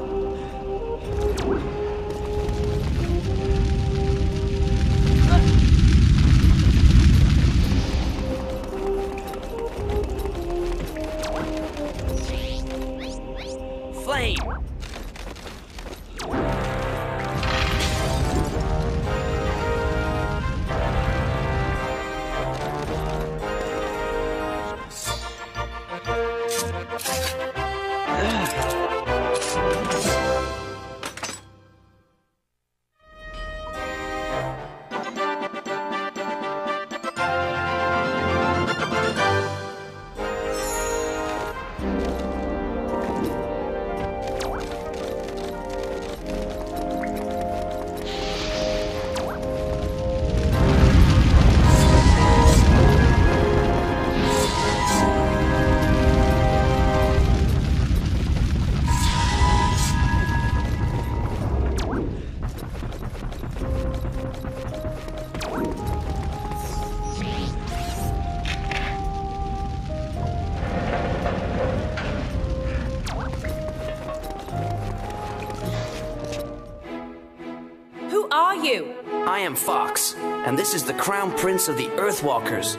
And this is the Crown Prince of the Earthwalkers.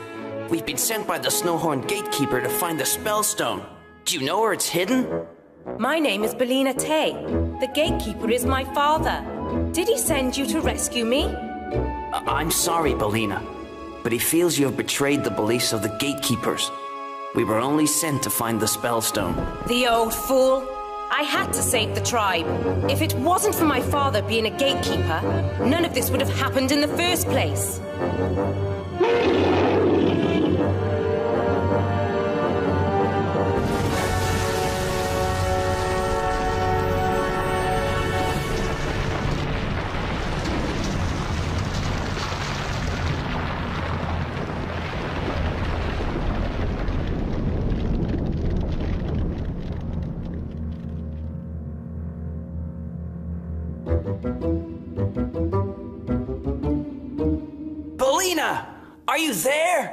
We've been sent by the Snowhorn Gatekeeper to find the Spellstone. Do you know where it's hidden? My name is Belina Te. The gatekeeper is my father. Did he send you to rescue me? I- I'm sorry, Belina, but he feels you have betrayed the beliefs of the Gatekeepers. We were only sent to find the Spellstone. The old fool. I had to save the tribe. If it wasn't for my father being a gatekeeper, none of this would have happened in the first place. You there?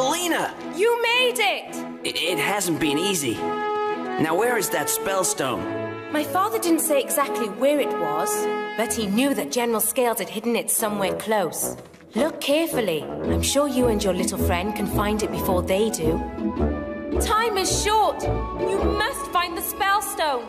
Felina! You made it! It, it hasn't been easy. Now, where is that spellstone? My father didn't say exactly where it was, but he knew that General Scales had hidden it somewhere close. Look carefully. I'm sure you and your little friend can find it before they do. Time is short. You must find the spellstone.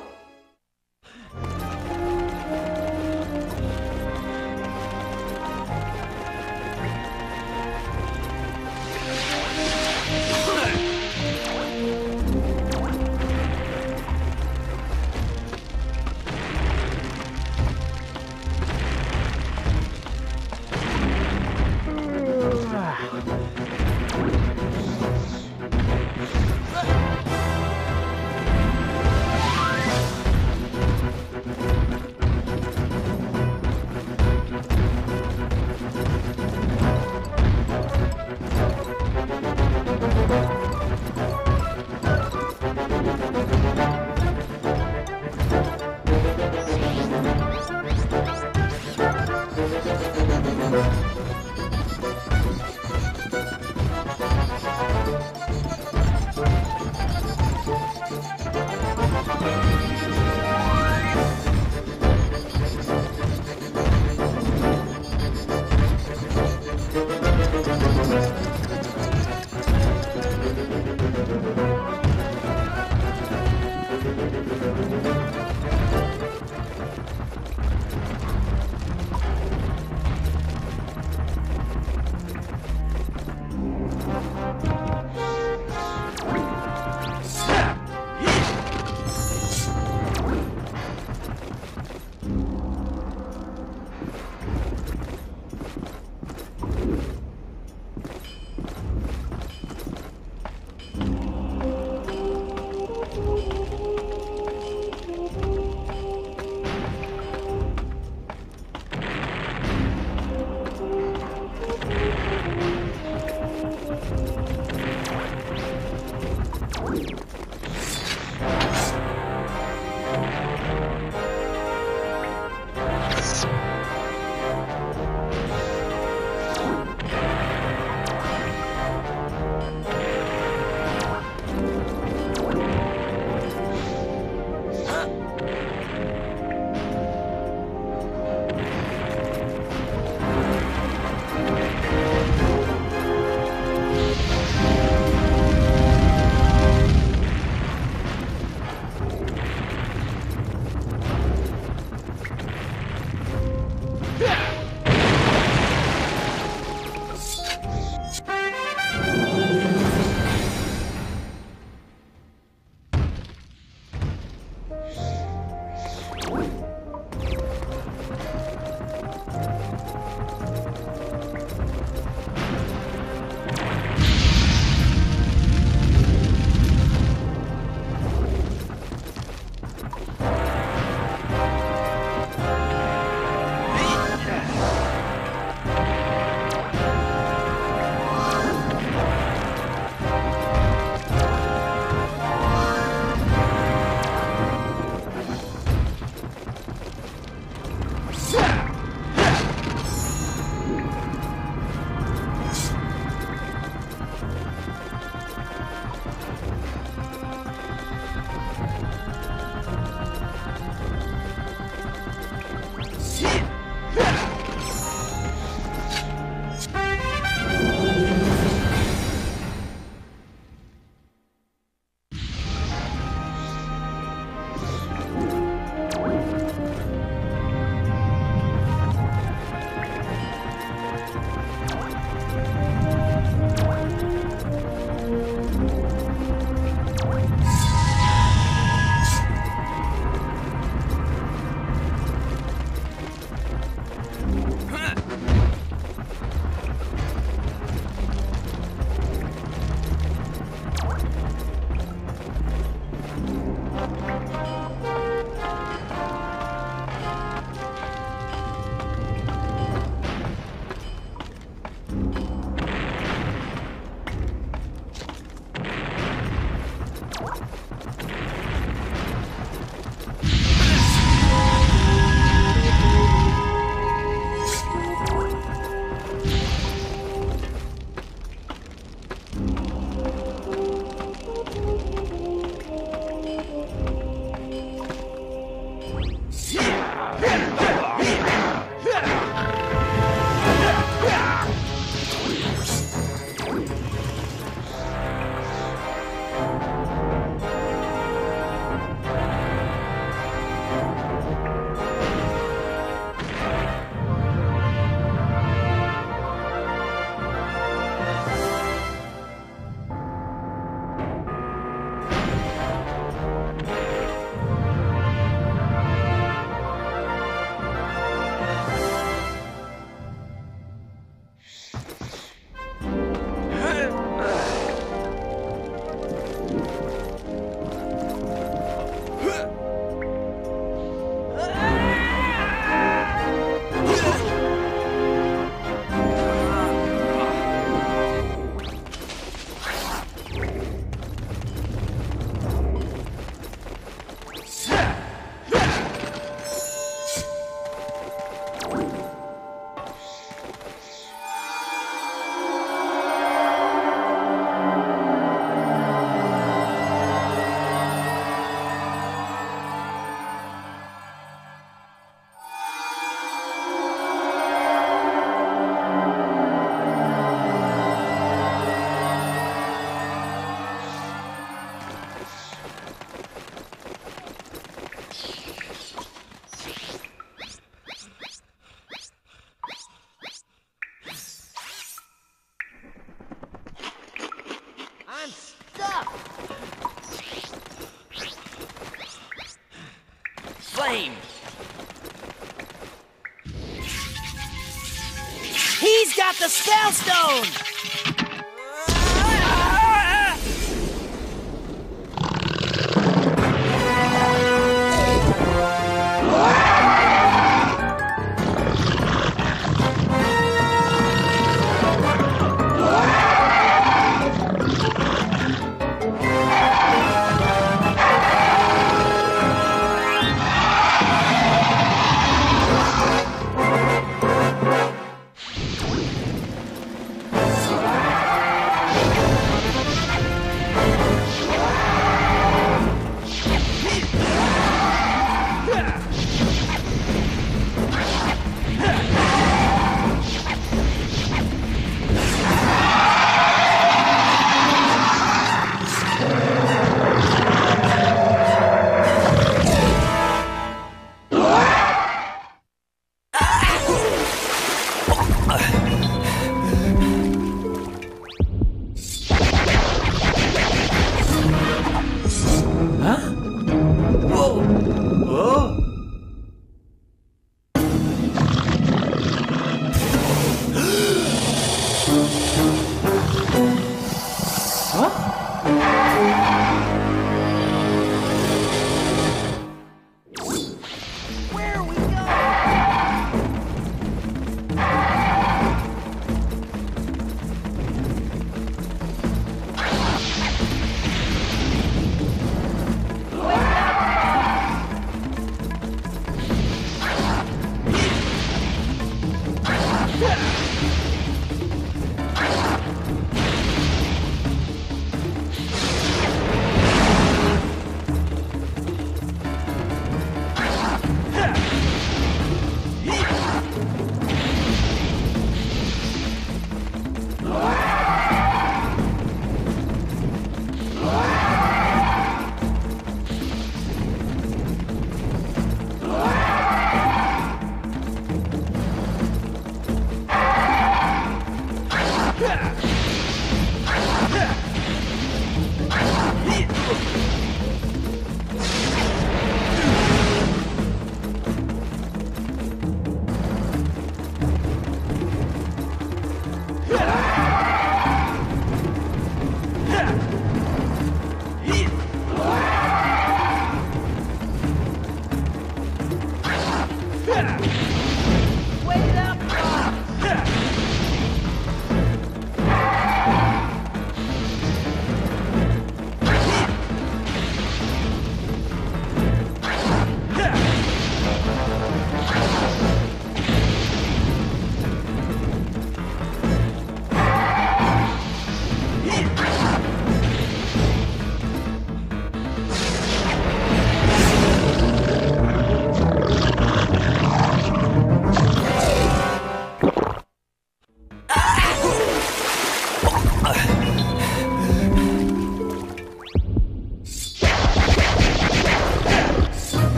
The spellstone!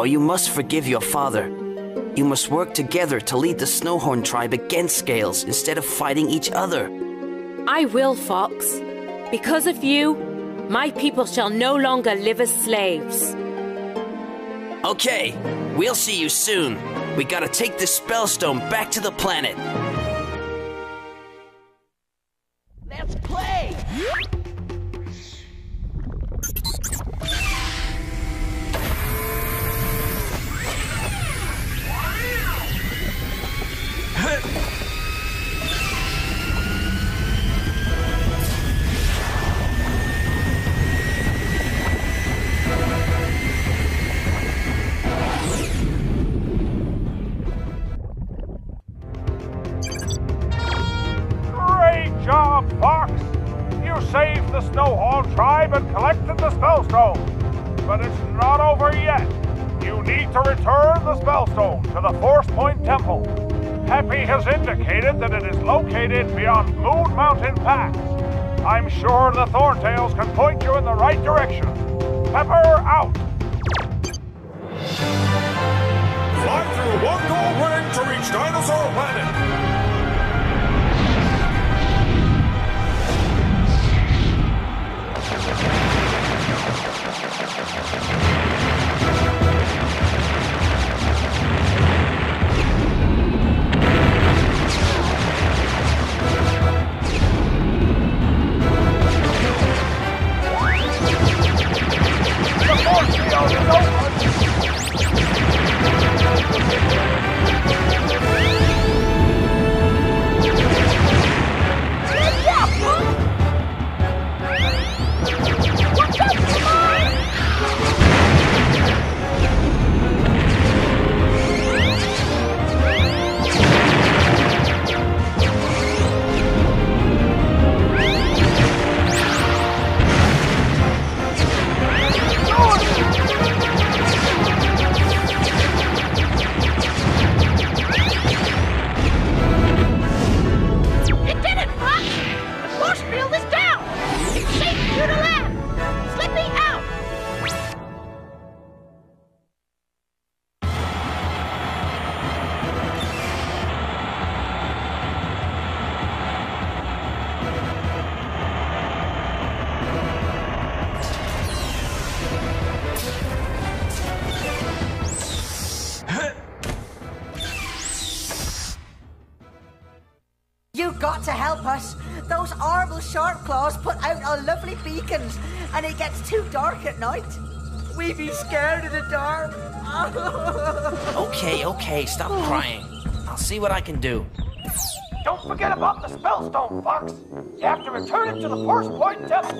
Oh, you must forgive your father. You must work together to lead the Snowhorn tribe against Scales instead of fighting each other. I will, Fox. Because of you, my people shall no longer live as slaves. Okay, we'll see you soon. We gotta take this spellstone back to the planet. be scared of the dark. okay, okay, stop crying. I'll see what I can do. Don't forget about the spellstone, Fox. You have to return it to the Force Point Temple.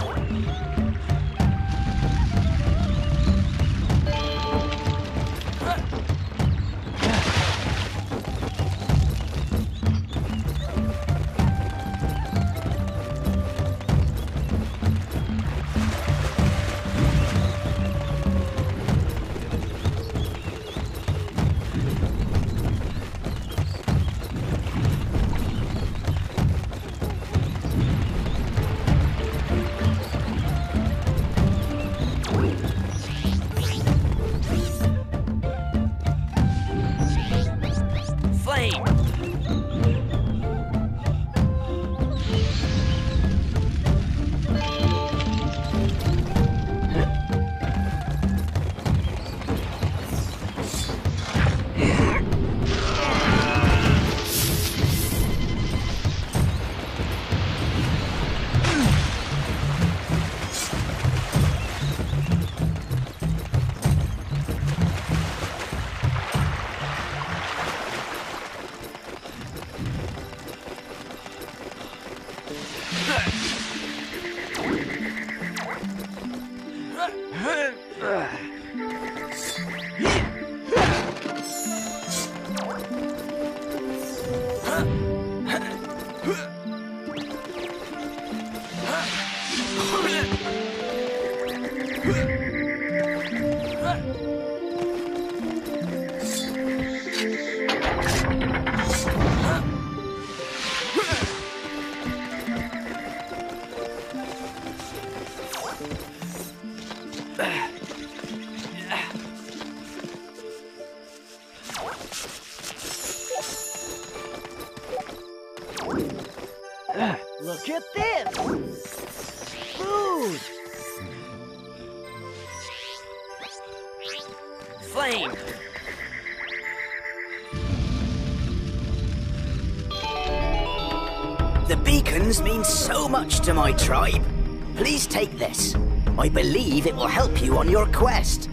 much to my tribe. Please take this. I believe it will help you on your quest.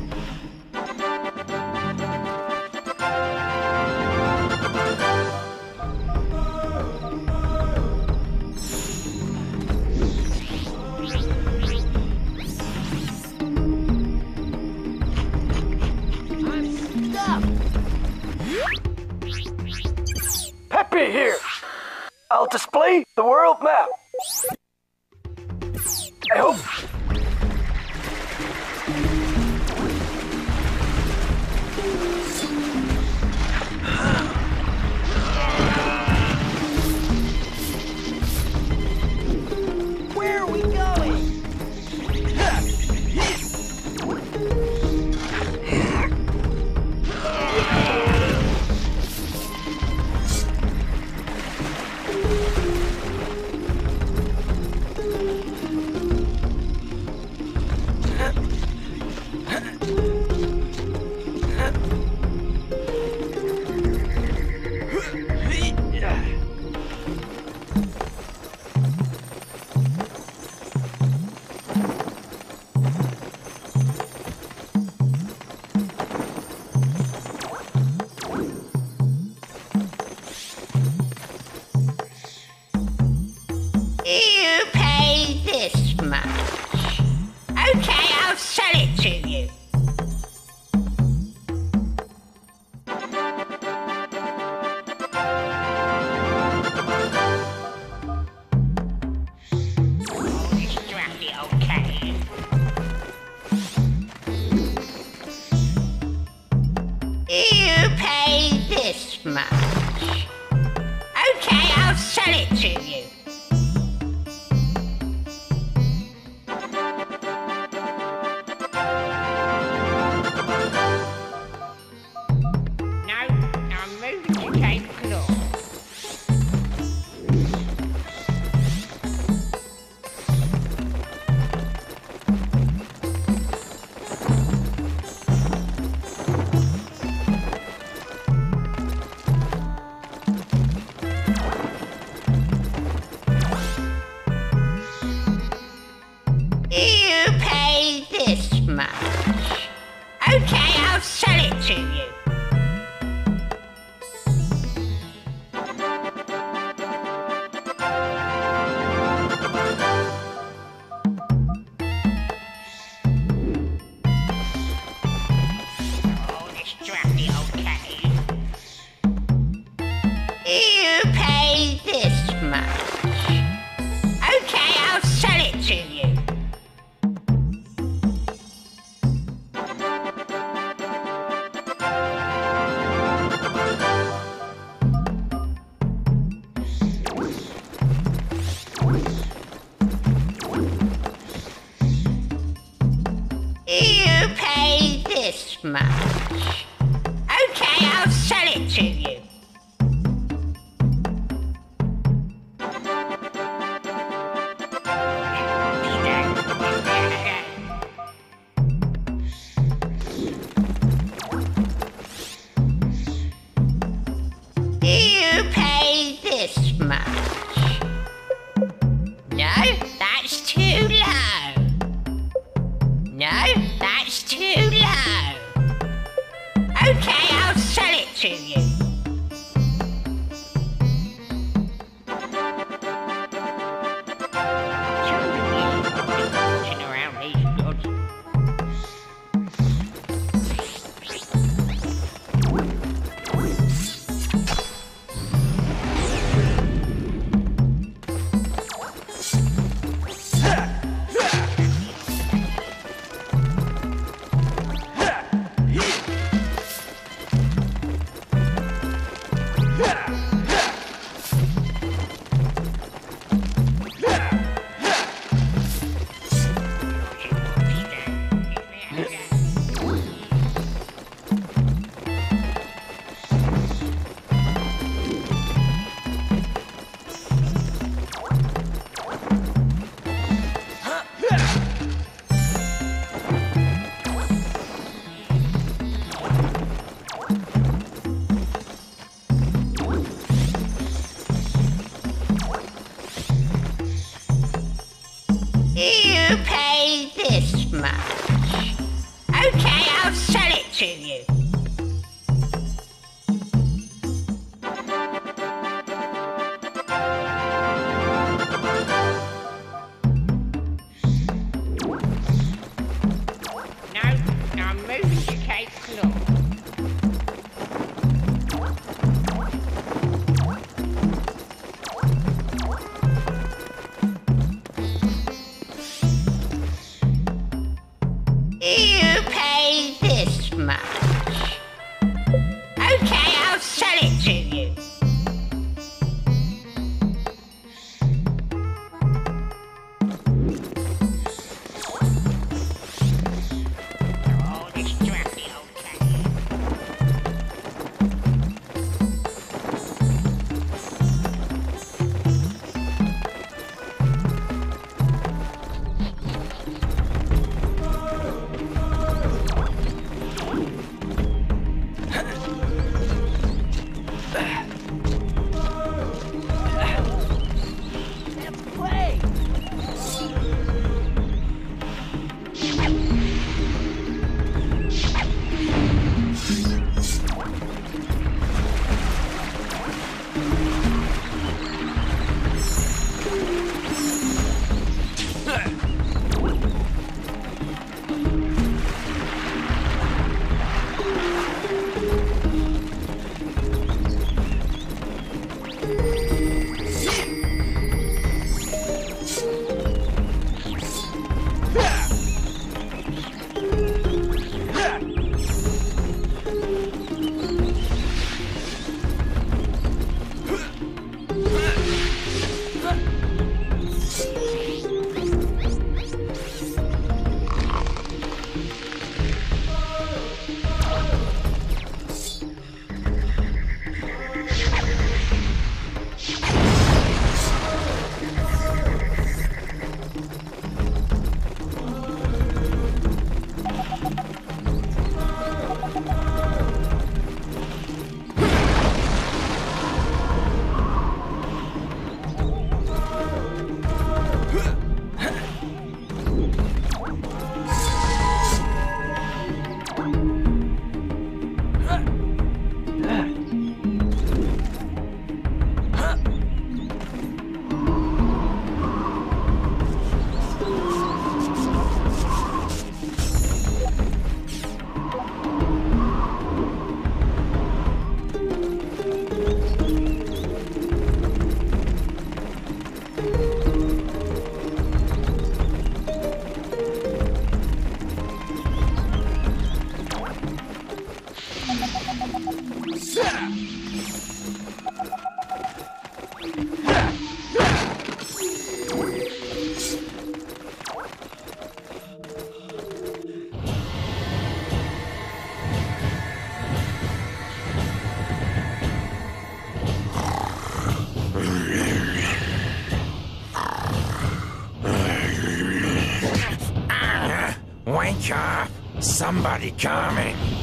Somebody coming!